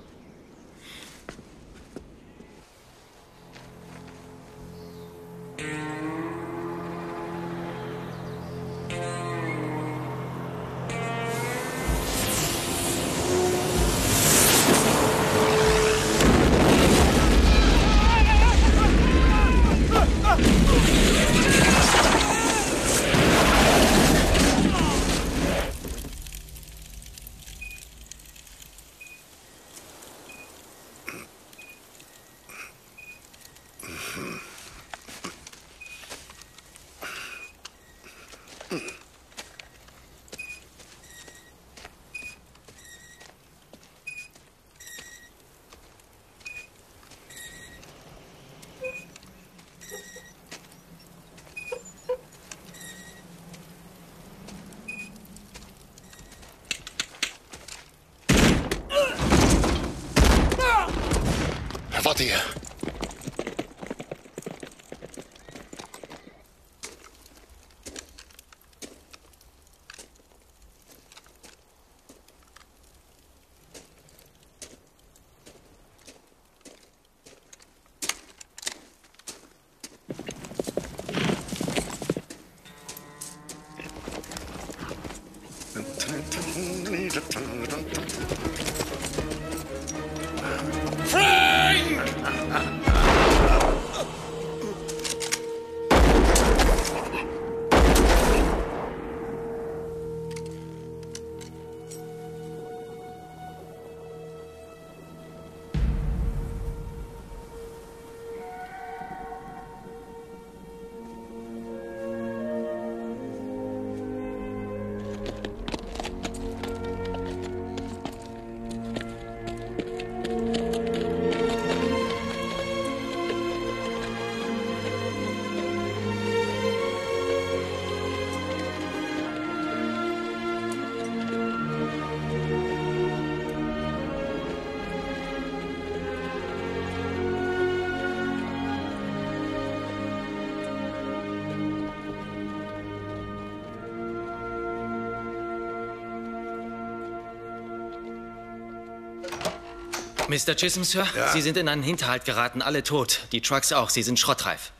Mr. Chisholm, Sir, Ja? Sie sind in einen Hinterhalt geraten, alle tot. Die Trucks auch, sie sind schrottreif.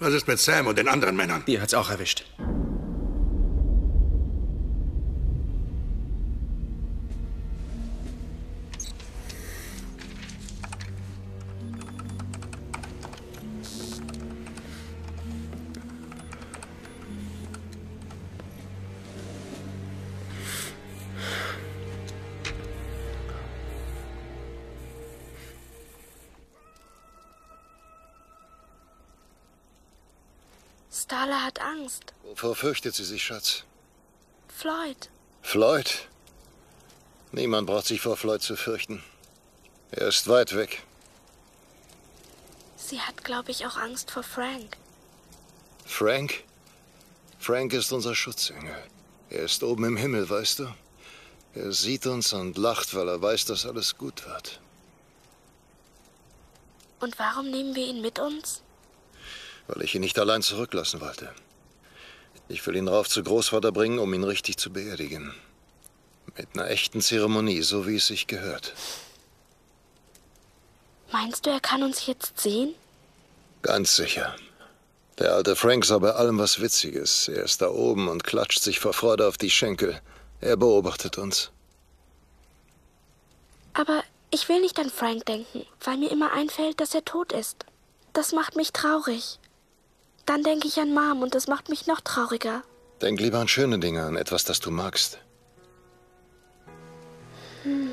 Was ist mit Sam und den anderen Männern? Die hat's auch erwischt. Wovor fürchtet sie sich, Schatz? Floyd. Floyd? Niemand braucht sich vor Floyd zu fürchten. Er ist weit weg. Sie hat, glaube ich, auch Angst vor Frank. Frank? Frank ist unser Schutzengel. Er ist oben im Himmel, weißt du? Er sieht uns und lacht, weil er weiß, dass alles gut wird. Und warum nehmen wir ihn mit uns? Weil ich ihn nicht allein zurücklassen wollte. Ich will ihn rauf zu Großvater bringen, um ihn richtig zu beerdigen. Mit einer echten Zeremonie, so wie es sich gehört. Meinst du, er kann uns jetzt sehen? Ganz sicher. Der alte Frank sah bei allem was Witziges. Er ist da oben und klatscht sich vor Freude auf die Schenkel. Er beobachtet uns. Aber ich will nicht an Frank denken, weil mir immer einfällt, dass er tot ist. Das macht mich traurig. Dann denke ich an Mom und das macht mich noch trauriger. Denk lieber an schöne Dinge, an etwas, das du magst. Hm.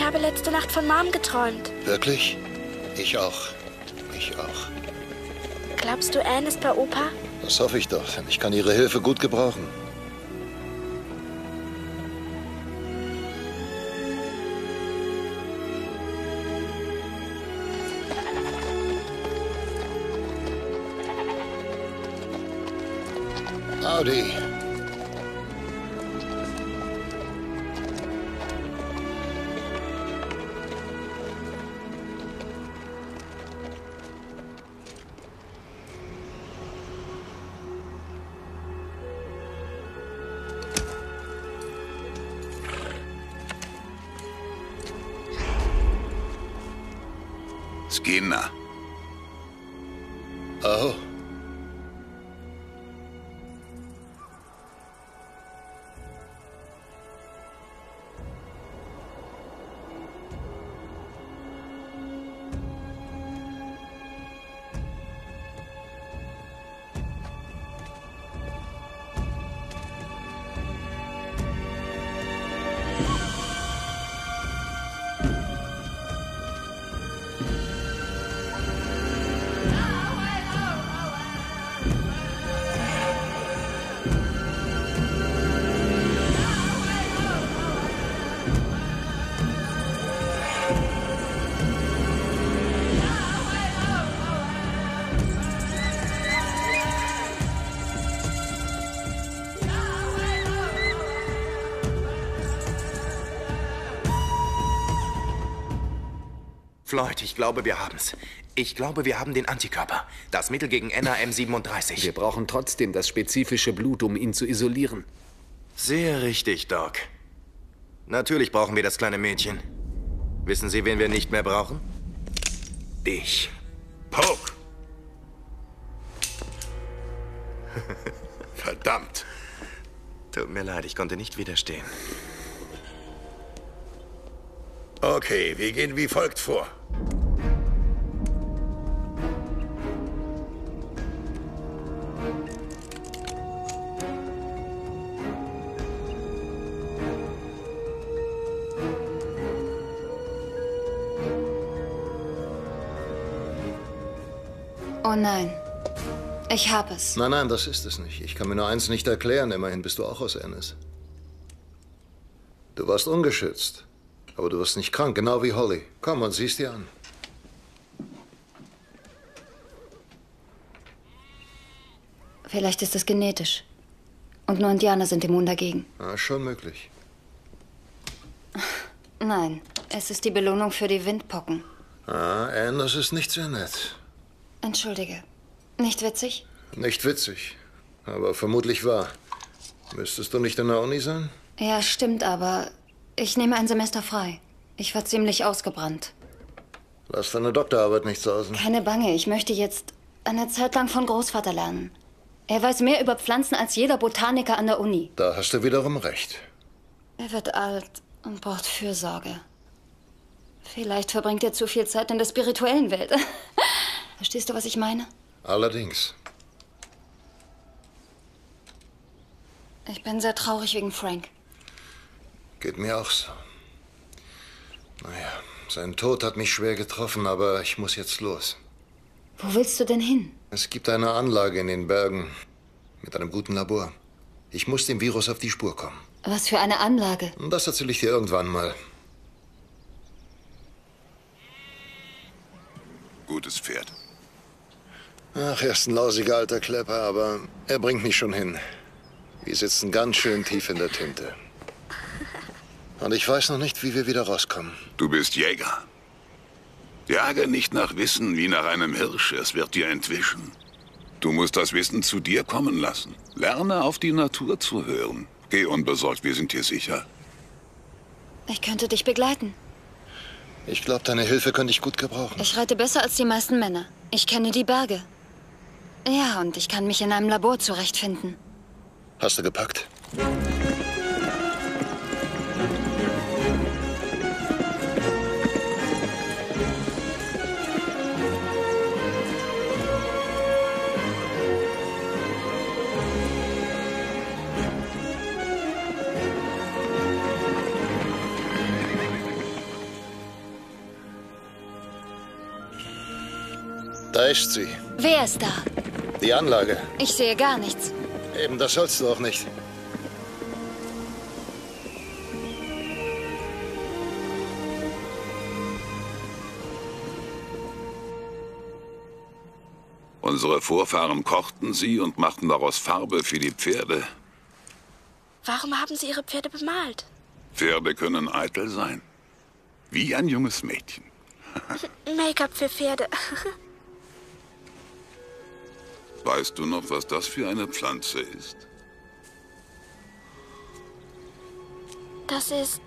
Ich habe letzte Nacht von Mom geträumt. Wirklich? Ich auch. Ich auch. Glaubst du, Anne ist bei Opa? Das hoffe ich doch, denn ich kann Ihre Hilfe gut gebrauchen. Howdy. Floyd, ich glaube, wir haben's. Ich glaube, wir haben den Antikörper. Das Mittel gegen NAM37. Wir brauchen trotzdem das spezifische Blut, um ihn zu isolieren. Sehr richtig, Doc. Natürlich brauchen wir das kleine Mädchen. Wissen Sie, wen wir nicht mehr brauchen? Dich. Poke. Verdammt. Tut mir leid, ich konnte nicht widerstehen. Okay, wir gehen wie folgt vor. Oh nein. Ich hab es. Nein, nein, das ist es nicht. Ich kann mir nur eins nicht erklären. Immerhin bist du auch aus Ennis. Du warst ungeschützt. Aber du wirst nicht krank, genau wie Holly. Komm und siehst dir an. Vielleicht ist es genetisch. Und nur Indianer sind immun dagegen. Ah, schon möglich. Nein, es ist die Belohnung für die Windpocken. Ah, Anne, das ist nicht sehr nett. Entschuldige. Nicht witzig? Nicht witzig, aber vermutlich wahr. Müsstest du nicht in der Uni sein? Ja, stimmt, aber ich nehme ein Semester frei. Ich war ziemlich ausgebrannt. Lass deine Doktorarbeit nicht sausen. Keine Bange, ich möchte jetzt eine Zeit lang von Großvater lernen. Er weiß mehr über Pflanzen als jeder Botaniker an der Uni. Da hast du wiederum recht. Er wird alt und braucht Fürsorge. Vielleicht verbringt er zu viel Zeit in der spirituellen Welt. Verstehst du, was ich meine? Allerdings. Ich bin sehr traurig wegen Frank. Geht mir auch so. Naja, sein Tod hat mich schwer getroffen, aber ich muss jetzt los. Wo willst du denn hin? Es gibt eine Anlage in den Bergen mit einem guten Labor. Ich muss dem Virus auf die Spur kommen. Was für eine Anlage? Das erzähle ich dir irgendwann mal. Gutes Pferd. Ach, er ist ein lausiger alter Klepper, aber er bringt mich schon hin. Wir sitzen ganz schön tief in der Tinte. Und ich weiß noch nicht, wie wir wieder rauskommen. Du bist Jäger. Jage nicht nach Wissen wie nach einem Hirsch, es wird dir entwischen. Du musst das Wissen zu dir kommen lassen. Lerne auf die Natur zu hören. Geh unbesorgt, wir sind hier sicher. Ich könnte dich begleiten. Ich glaube, deine Hilfe könnte ich gut gebrauchen. Ich reite besser als die meisten Männer. Ich kenne die Berge. Ja, und ich kann mich in einem Labor zurechtfinden. Hast du gepackt? Da ist sie. Wer ist da? Die Anlage. Ich sehe gar nichts. Eben, das sollst du auch nicht. Unsere Vorfahren kochten sie und machten daraus Farbe für die Pferde. Warum haben Sie Ihre Pferde bemalt? Pferde können eitel sein. Wie ein junges Mädchen. Make-up für Pferde. Weißt du noch, was das für eine Pflanze ist? Das ist.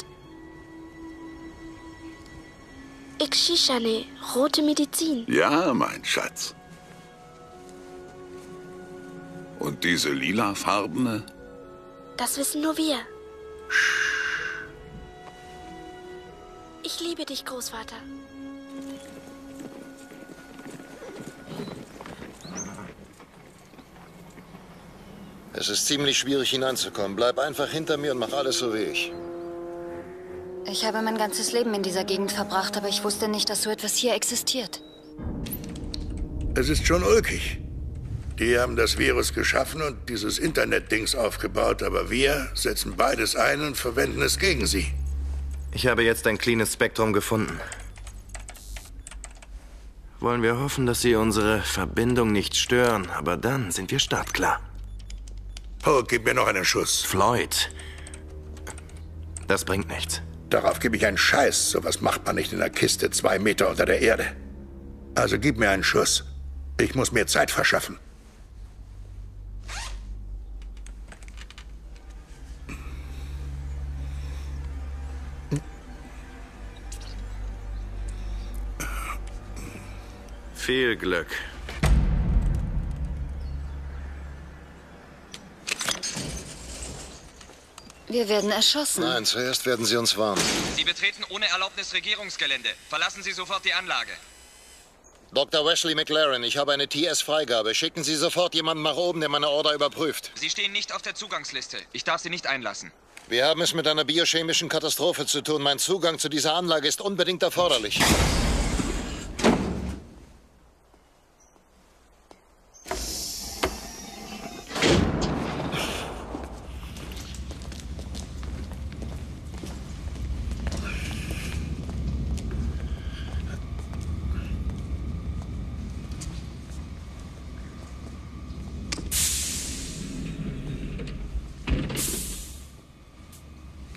Ikshishane, rote Medizin. Ja, mein Schatz. Und diese lilafarbene? Das wissen nur wir. Ich liebe dich, Großvater. Es ist ziemlich schwierig hineinzukommen. Bleib einfach hinter mir und mach alles so wie ich. Ich habe mein ganzes Leben in dieser Gegend verbracht, aber ich wusste nicht, dass so etwas hier existiert. Es ist schon ulkig. Die haben das Virus geschaffen und dieses Internet-Dings aufgebaut, aber wir setzen beides ein und verwenden es gegen sie. Ich habe jetzt ein cleanes Spektrum gefunden. Wollen wir hoffen, dass sie unsere Verbindung nicht stören, aber dann sind wir startklar. Oh, gib mir noch einen Schuss. Floyd. Das bringt nichts. Darauf gebe ich einen Scheiß. Sowas macht man nicht in einer Kiste zwei Meter unter der Erde. Also gib mir einen Schuss. Ich muss mir Zeit verschaffen. Viel Glück. Wir werden erschossen. Nein, zuerst werden sie uns warnen. Sie betreten ohne Erlaubnis Regierungsgelände. Verlassen Sie sofort die Anlage. Dr. Wesley McLaren, ich habe eine TS-Freigabe. Schicken Sie sofort jemanden nach oben, der meine Order überprüft. Sie stehen nicht auf der Zugangsliste. Ich darf Sie nicht einlassen. Wir haben es mit einer biochemischen Katastrophe zu tun. Mein Zugang zu dieser Anlage ist unbedingt erforderlich.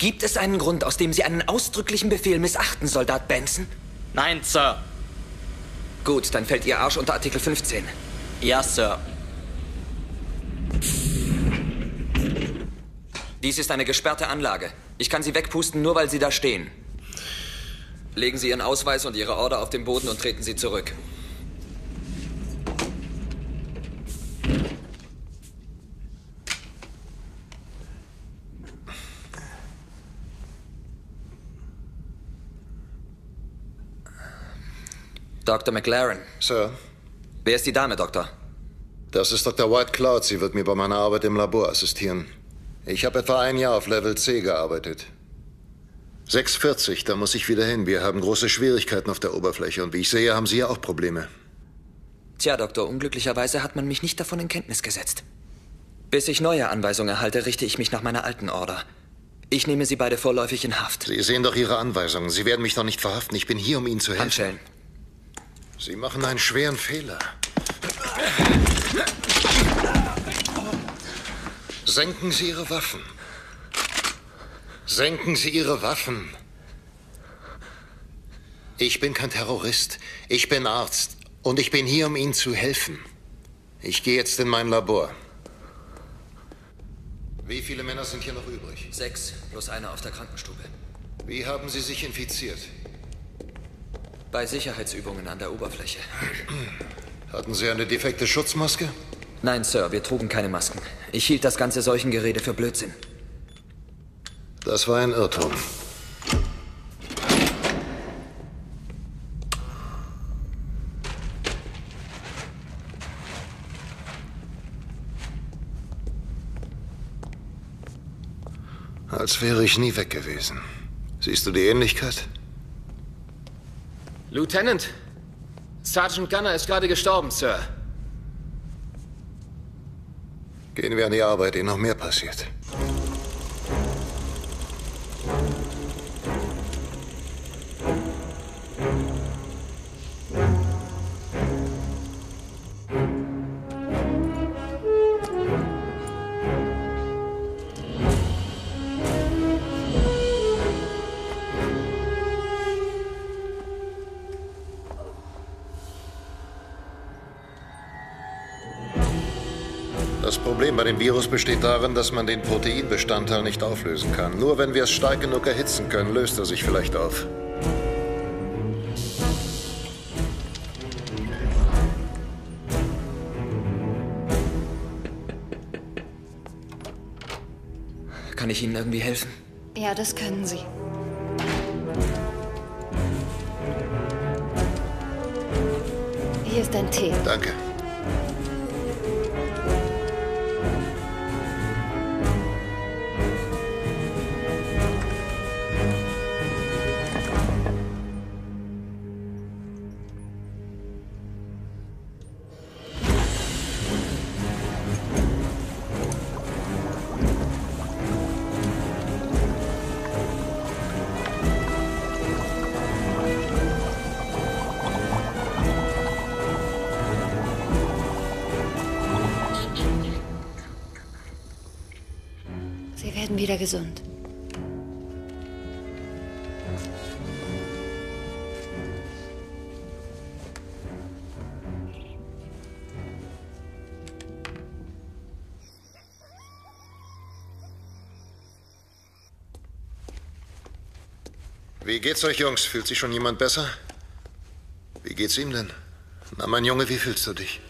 Gibt es einen Grund, aus dem Sie einen ausdrücklichen Befehl missachten, Soldat Benson? Nein, Sir. Gut, dann fällt Ihr Arsch unter Artikel 15. Ja, Sir. Dies ist eine gesperrte Anlage. Ich kann Sie wegpusten, nur weil Sie da stehen. Legen Sie Ihren Ausweis und Ihre Order auf den Boden und treten Sie zurück. Dr. McLaren. Sir? Wer ist die Dame, Doktor? Das ist Dr. White Cloud. Sie wird mir bei meiner Arbeit im Labor assistieren. Ich habe etwa ein Jahr auf Level C gearbeitet. 640, da muss ich wieder hin. Wir haben große Schwierigkeiten auf der Oberfläche und wie ich sehe, haben Sie ja auch Probleme. Tja, Doktor, unglücklicherweise hat man mich nicht davon in Kenntnis gesetzt. Bis ich neue Anweisungen erhalte, richte ich mich nach meiner alten Order. Ich nehme Sie beide vorläufig in Haft. Sie sehen doch Ihre Anweisungen. Sie werden mich doch nicht verhaften. Ich bin hier, um Ihnen zu helfen. Handschellen. Sie machen einen schweren Fehler. Senken Sie Ihre Waffen. Senken Sie Ihre Waffen. Ich bin kein Terrorist. Ich bin Arzt. Und ich bin hier, um Ihnen zu helfen. Ich gehe jetzt in mein Labor. Wie viele Männer sind hier noch übrig? Sechs, plus einer auf der Krankenstube. Wie haben Sie sich infiziert? Bei Sicherheitsübungen an der Oberfläche. Hatten Sie eine defekte Schutzmaske? Nein, Sir, wir trugen keine Masken. Ich hielt das ganze Seuchengerede für Blödsinn. Das war ein Irrtum. Als wäre ich nie weg gewesen. Siehst du die Ähnlichkeit? Lieutenant, Sergeant Gunner ist gerade gestorben, Sir. Gehen wir an die Arbeit, ehe noch mehr passiert. Problem bei dem Virus besteht darin, dass man den Proteinbestandteil nicht auflösen kann. Nur wenn wir es stark genug erhitzen können, löst er sich vielleicht auf. Kann ich Ihnen irgendwie helfen? Ja, das können Sie. Hier ist dein Tee. Danke. Wieder gesund. Wie geht's euch, Jungs? Fühlt sich schon jemand besser? Wie geht's ihm denn? Na, mein Junge, wie fühlst du dich?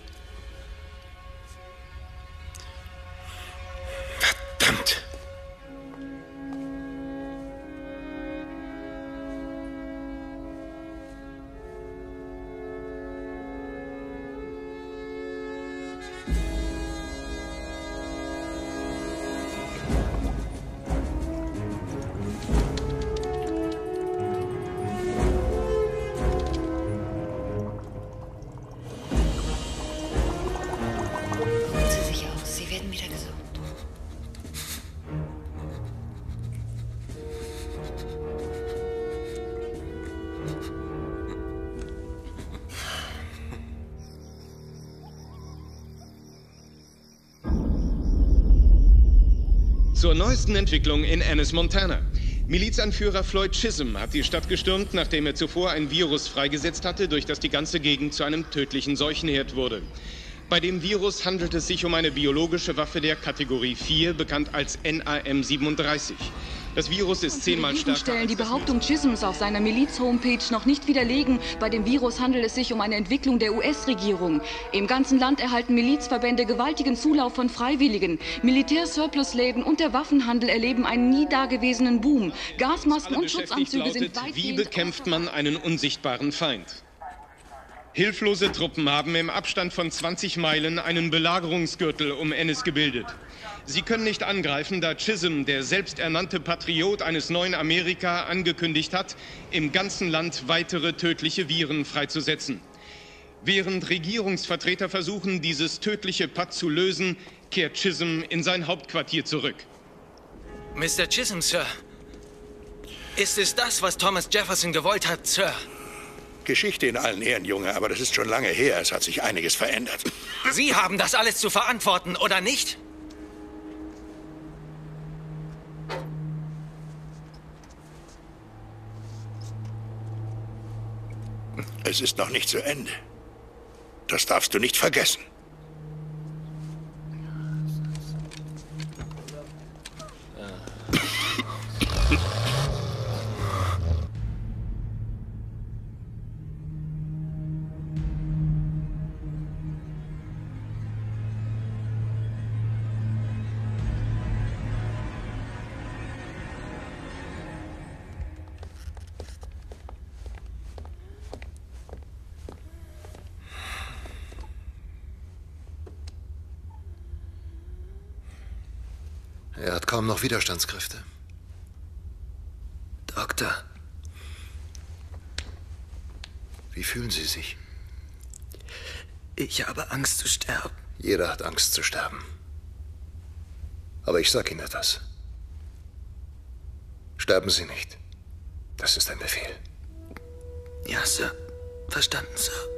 Neuesten Entwicklung in Ennis, Montana. Milizanführer Floyd Chisholm hat die Stadt gestürmt, nachdem er zuvor ein Virus freigesetzt hatte, durch das die ganze Gegend zu einem tödlichen Seuchenherd wurde. Bei dem Virus handelt es sich um eine biologische Waffe der Kategorie 4, bekannt als NAM37. Das Virus ist zehnmal stärker stellen die Behauptung Chisholms auf seiner Miliz-Homepage noch nicht widerlegen. Bei dem Virus handelt es sich um eine Entwicklung der US-Regierung. Im ganzen Land erhalten Milizverbände gewaltigen Zulauf von Freiwilligen. Militär-Surplus-Läden und der Waffenhandel erleben einen nie dagewesenen Boom. Gasmasken und Schutzanzüge sind lautet, wie weitgehend bekämpft man einen unsichtbaren Feind? Hilflose Truppen haben im Abstand von 20 Meilen einen Belagerungsgürtel um Ennis gebildet. Sie können nicht angreifen, da Chisholm, der selbsternannte Patriot eines neuen Amerika, angekündigt hat, im ganzen Land weitere tödliche Viren freizusetzen. Während Regierungsvertreter versuchen, dieses tödliche Patt zu lösen, kehrt Chisholm in sein Hauptquartier zurück. Mr. Chisholm, Sir. Ist es das, was Thomas Jefferson gewollt hat, Sir? Geschichte in allen Ehren, Junge, aber das ist schon lange her. Es hat sich einiges verändert. Sie haben das alles zu verantworten, oder nicht? Es ist noch nicht zu Ende. Das darfst du nicht vergessen. Noch Widerstandskräfte. Doktor, Wie fühlen Sie sich? Ich habe Angst zu sterben. Jeder hat Angst zu sterben. Aber ich sag Ihnen etwas. Sterben Sie nicht. Das ist ein Befehl. Ja, Sir. Verstanden, Sir.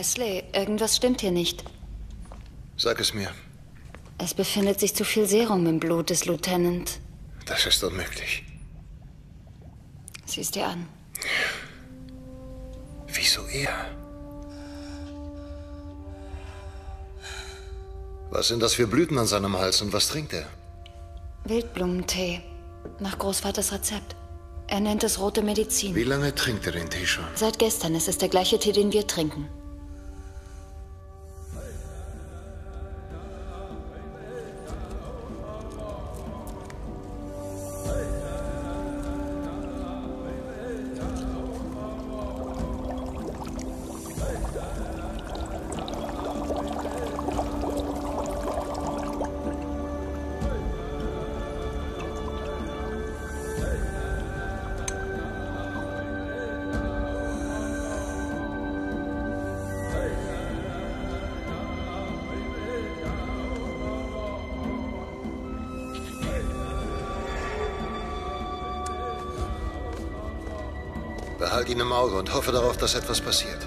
Wesley, irgendwas stimmt hier nicht. Sag es mir. Es befindet sich zu viel Serum im Blut des Lieutenant. Das ist unmöglich. Sieh's dir an. Wieso er? Was sind das für Blüten an seinem Hals und was trinkt er? Wildblumentee. Nach Großvaters Rezept. Er nennt es rote Medizin. Wie lange trinkt er den Tee schon? Seit gestern. Es ist der gleiche Tee, den wir trinken. Auge und hoffe darauf, dass etwas passiert.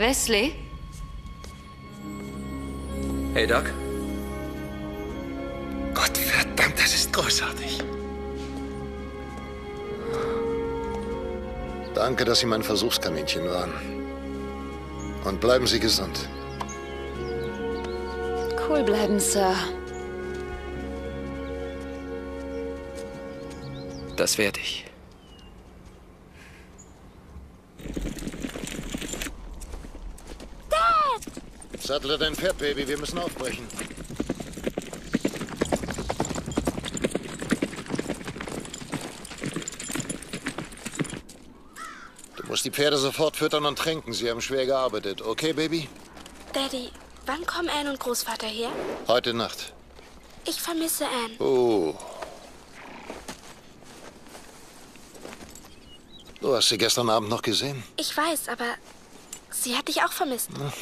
Wesley? Hey, Doc. Gott verdammt, das ist großartig. Danke, dass Sie mein Versuchskaninchen waren. Und bleiben Sie gesund. Cool bleiben, Sir. Das werde ich. Sattle dein Pferd, Baby. Wir müssen aufbrechen. Du musst die Pferde sofort füttern und tränken. Sie haben schwer gearbeitet. Okay, Baby? Daddy, wann kommen Anne und Großvater her? Heute Nacht. Ich vermisse Anne. Oh. Du hast sie gestern Abend noch gesehen? Ich weiß, aber sie hat dich auch vermisst. Na.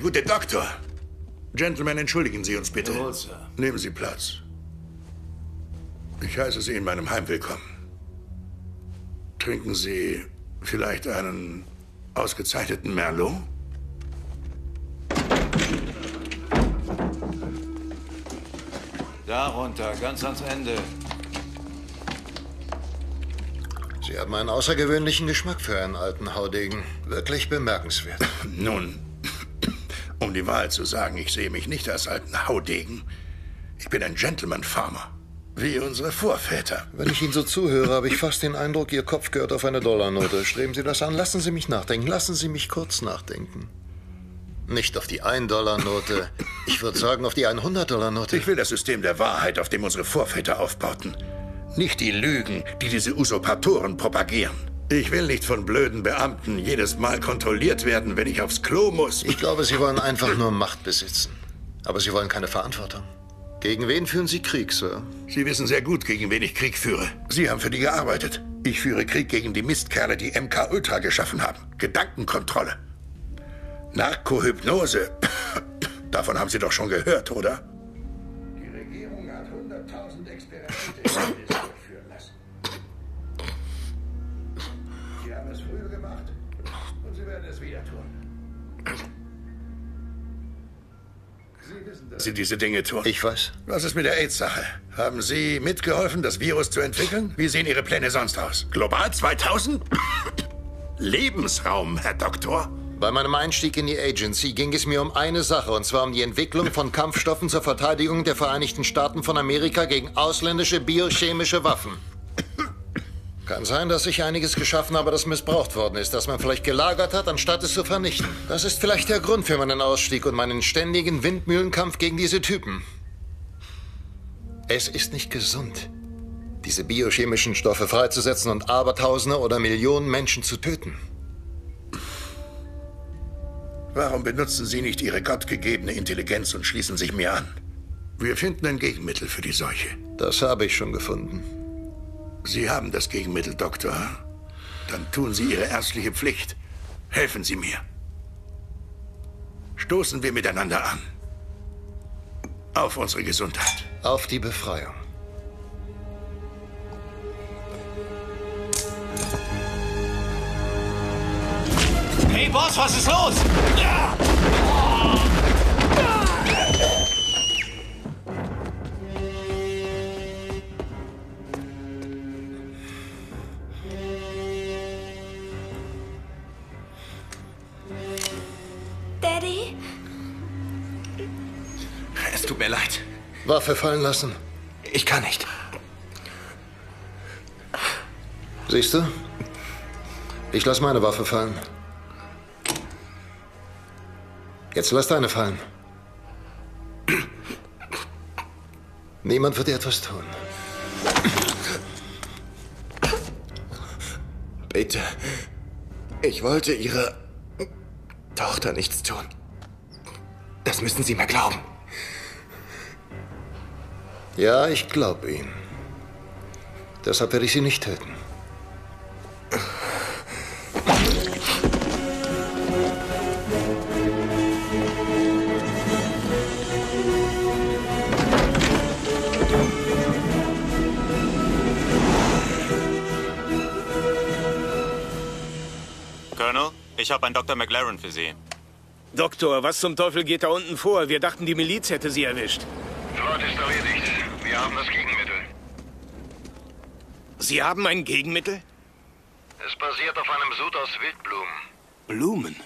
Gute Doktor. Gentlemen, entschuldigen Sie uns bitte. Jawohl, Sir. Nehmen Sie Platz. Ich heiße Sie in meinem Heim willkommen. Trinken Sie vielleicht einen ausgezeichneten Merlot? Darunter, ganz ans Ende. Sie haben einen außergewöhnlichen Geschmack für einen alten Haudegen. Wirklich bemerkenswert. Nun, um die Wahrheit zu sagen, ich sehe mich nicht als alten Haudegen. Ich bin ein Gentleman-Farmer. Wie unsere Vorväter. Wenn ich Ihnen so zuhöre, habe ich fast den Eindruck, Ihr Kopf gehört auf eine Dollarnote. Streben Sie das an. Lassen Sie mich nachdenken. Lassen Sie mich kurz nachdenken. Nicht auf die 1-Dollar-Note. Ich würde sagen, auf die 100-Dollar-Note. Ich will das System der Wahrheit, auf dem unsere Vorväter aufbauten. Nicht die Lügen, die diese Usurpatoren propagieren. Ich will nicht von blöden Beamten jedes Mal kontrolliert werden, wenn ich aufs Klo muss. Ich glaube, Sie wollen einfach nur Macht besitzen. Aber Sie wollen keine Verantwortung. Gegen wen führen Sie Krieg, Sir? Sie wissen sehr gut, gegen wen ich Krieg führe. Sie haben für die gearbeitet. Ich führe Krieg gegen die Mistkerle, die MK Ultra geschaffen haben. Gedankenkontrolle. Narkohypnose. Davon haben Sie doch schon gehört, oder? Die Regierung hat 100.000 Experimente Sie diese Dinge tun. Ich weiß. Was ist mit der AIDS-Sache? Haben Sie mitgeholfen, das Virus zu entwickeln? Wie sehen Ihre Pläne sonst aus? Global 2000? Lebensraum, Herr Doktor. Bei meinem Einstieg in die Agency ging es mir um eine Sache, und zwar um die Entwicklung von Kampfstoffen zur Verteidigung der Vereinigten Staaten von Amerika gegen ausländische biochemische Waffen. Kann sein, dass ich einiges geschaffen habe, das missbraucht worden ist, das man vielleicht gelagert hat, anstatt es zu vernichten. Das ist vielleicht der Grund für meinen Ausstieg und meinen ständigen Windmühlenkampf gegen diese Typen. Es ist nicht gesund, diese biochemischen Stoffe freizusetzen und Abertausende oder Millionen Menschen zu töten. Warum benutzen Sie nicht Ihre gottgegebene Intelligenz und schließen sich mir an? Wir finden ein Gegenmittel für die Seuche. Das habe ich schon gefunden. Sie haben das Gegenmittel, Doktor. Dann tun Sie Ihre ärztliche Pflicht. Helfen Sie mir. Stoßen wir miteinander an. Auf unsere Gesundheit. Auf die Befreiung. Hey Boss, was ist los? Daddy? Mir leid. Waffe fallen lassen. Ich kann nicht. Siehst du? Ich lass meine Waffe fallen. Jetzt lass deine fallen. Niemand wird dir etwas tun. Bitte. Ich wollte Ihrer Tochter nichts tun. Das müssen Sie mir glauben. Ja, ich glaube Ihnen. Deshalb werde ich Sie nicht töten. Colonel, ich habe einen Dr. McLaren für Sie. Doktor, was zum Teufel geht da unten vor? Wir dachten, die Miliz hätte sie erwischt. Plot ist erledigt. Wir haben das Gegenmittel. Sie haben ein Gegenmittel? Es basiert auf einem Sud aus Wildblumen. Blumen.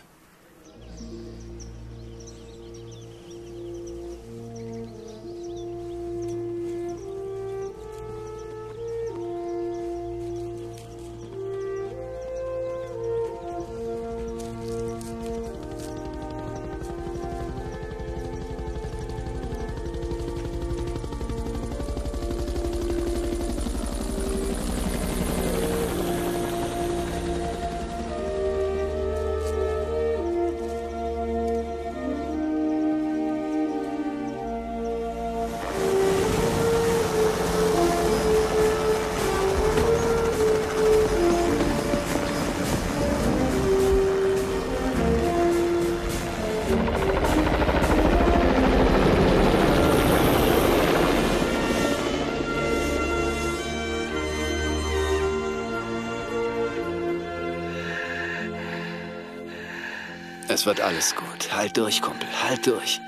Es wird alles gut. Halt durch, Kumpel. Halt durch.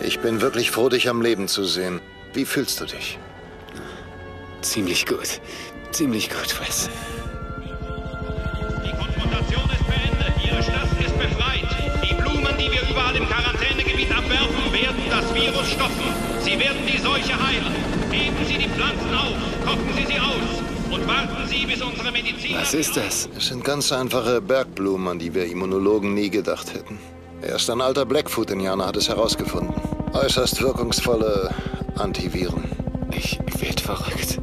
Ich bin wirklich froh, dich am Leben zu sehen. Wie fühlst du dich? Ziemlich gut. Ziemlich gut, Wes. Was ist das? Es sind ganz einfache Bergblumen, an die wir Immunologen nie gedacht hätten. Erst ein alter Blackfoot-Indianer hat es herausgefunden. Äußerst wirkungsvolle Antiviren. Ich werde verrückt.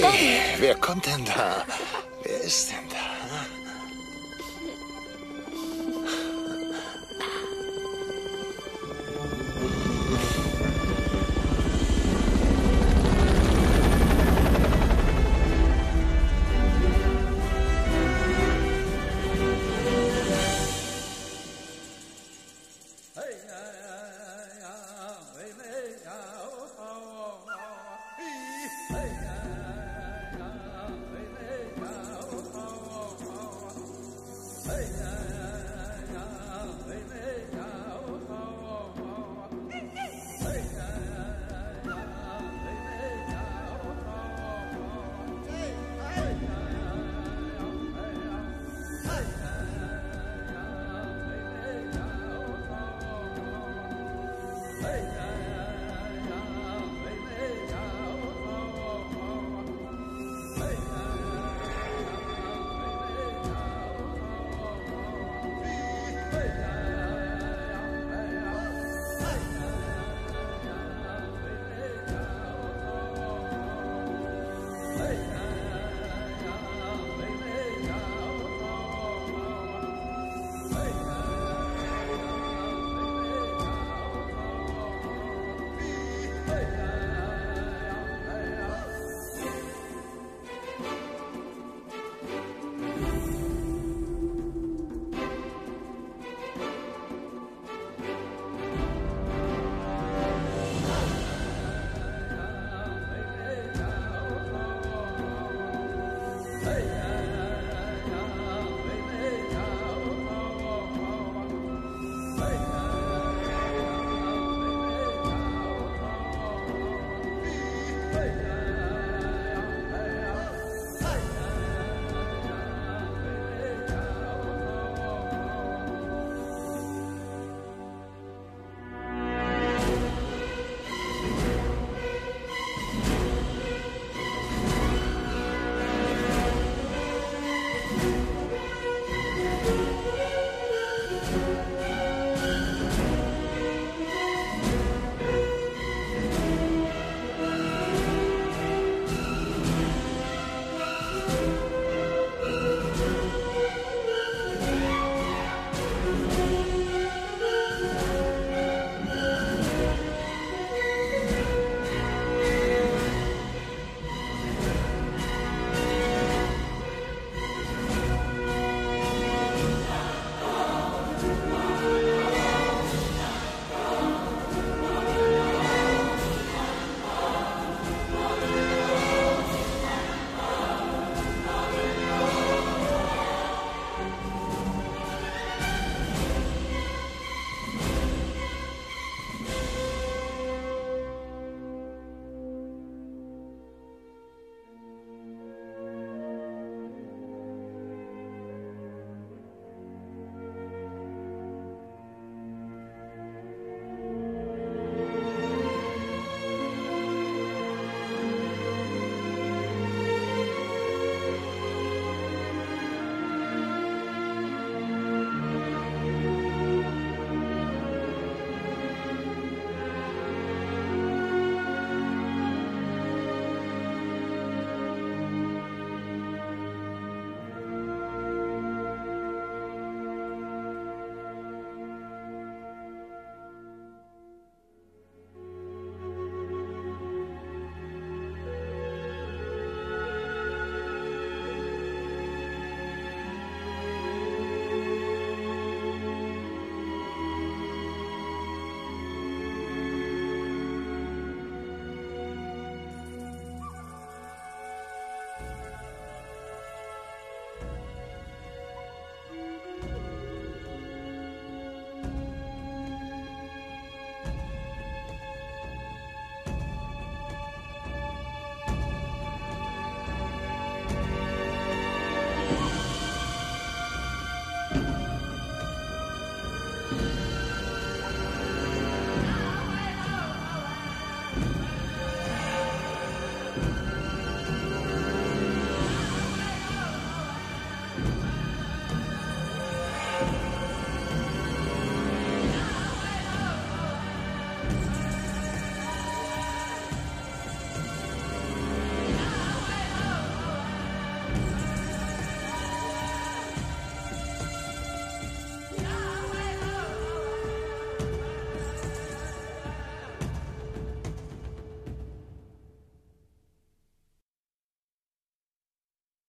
Daddy. Wer kommt denn da? Wer ist denn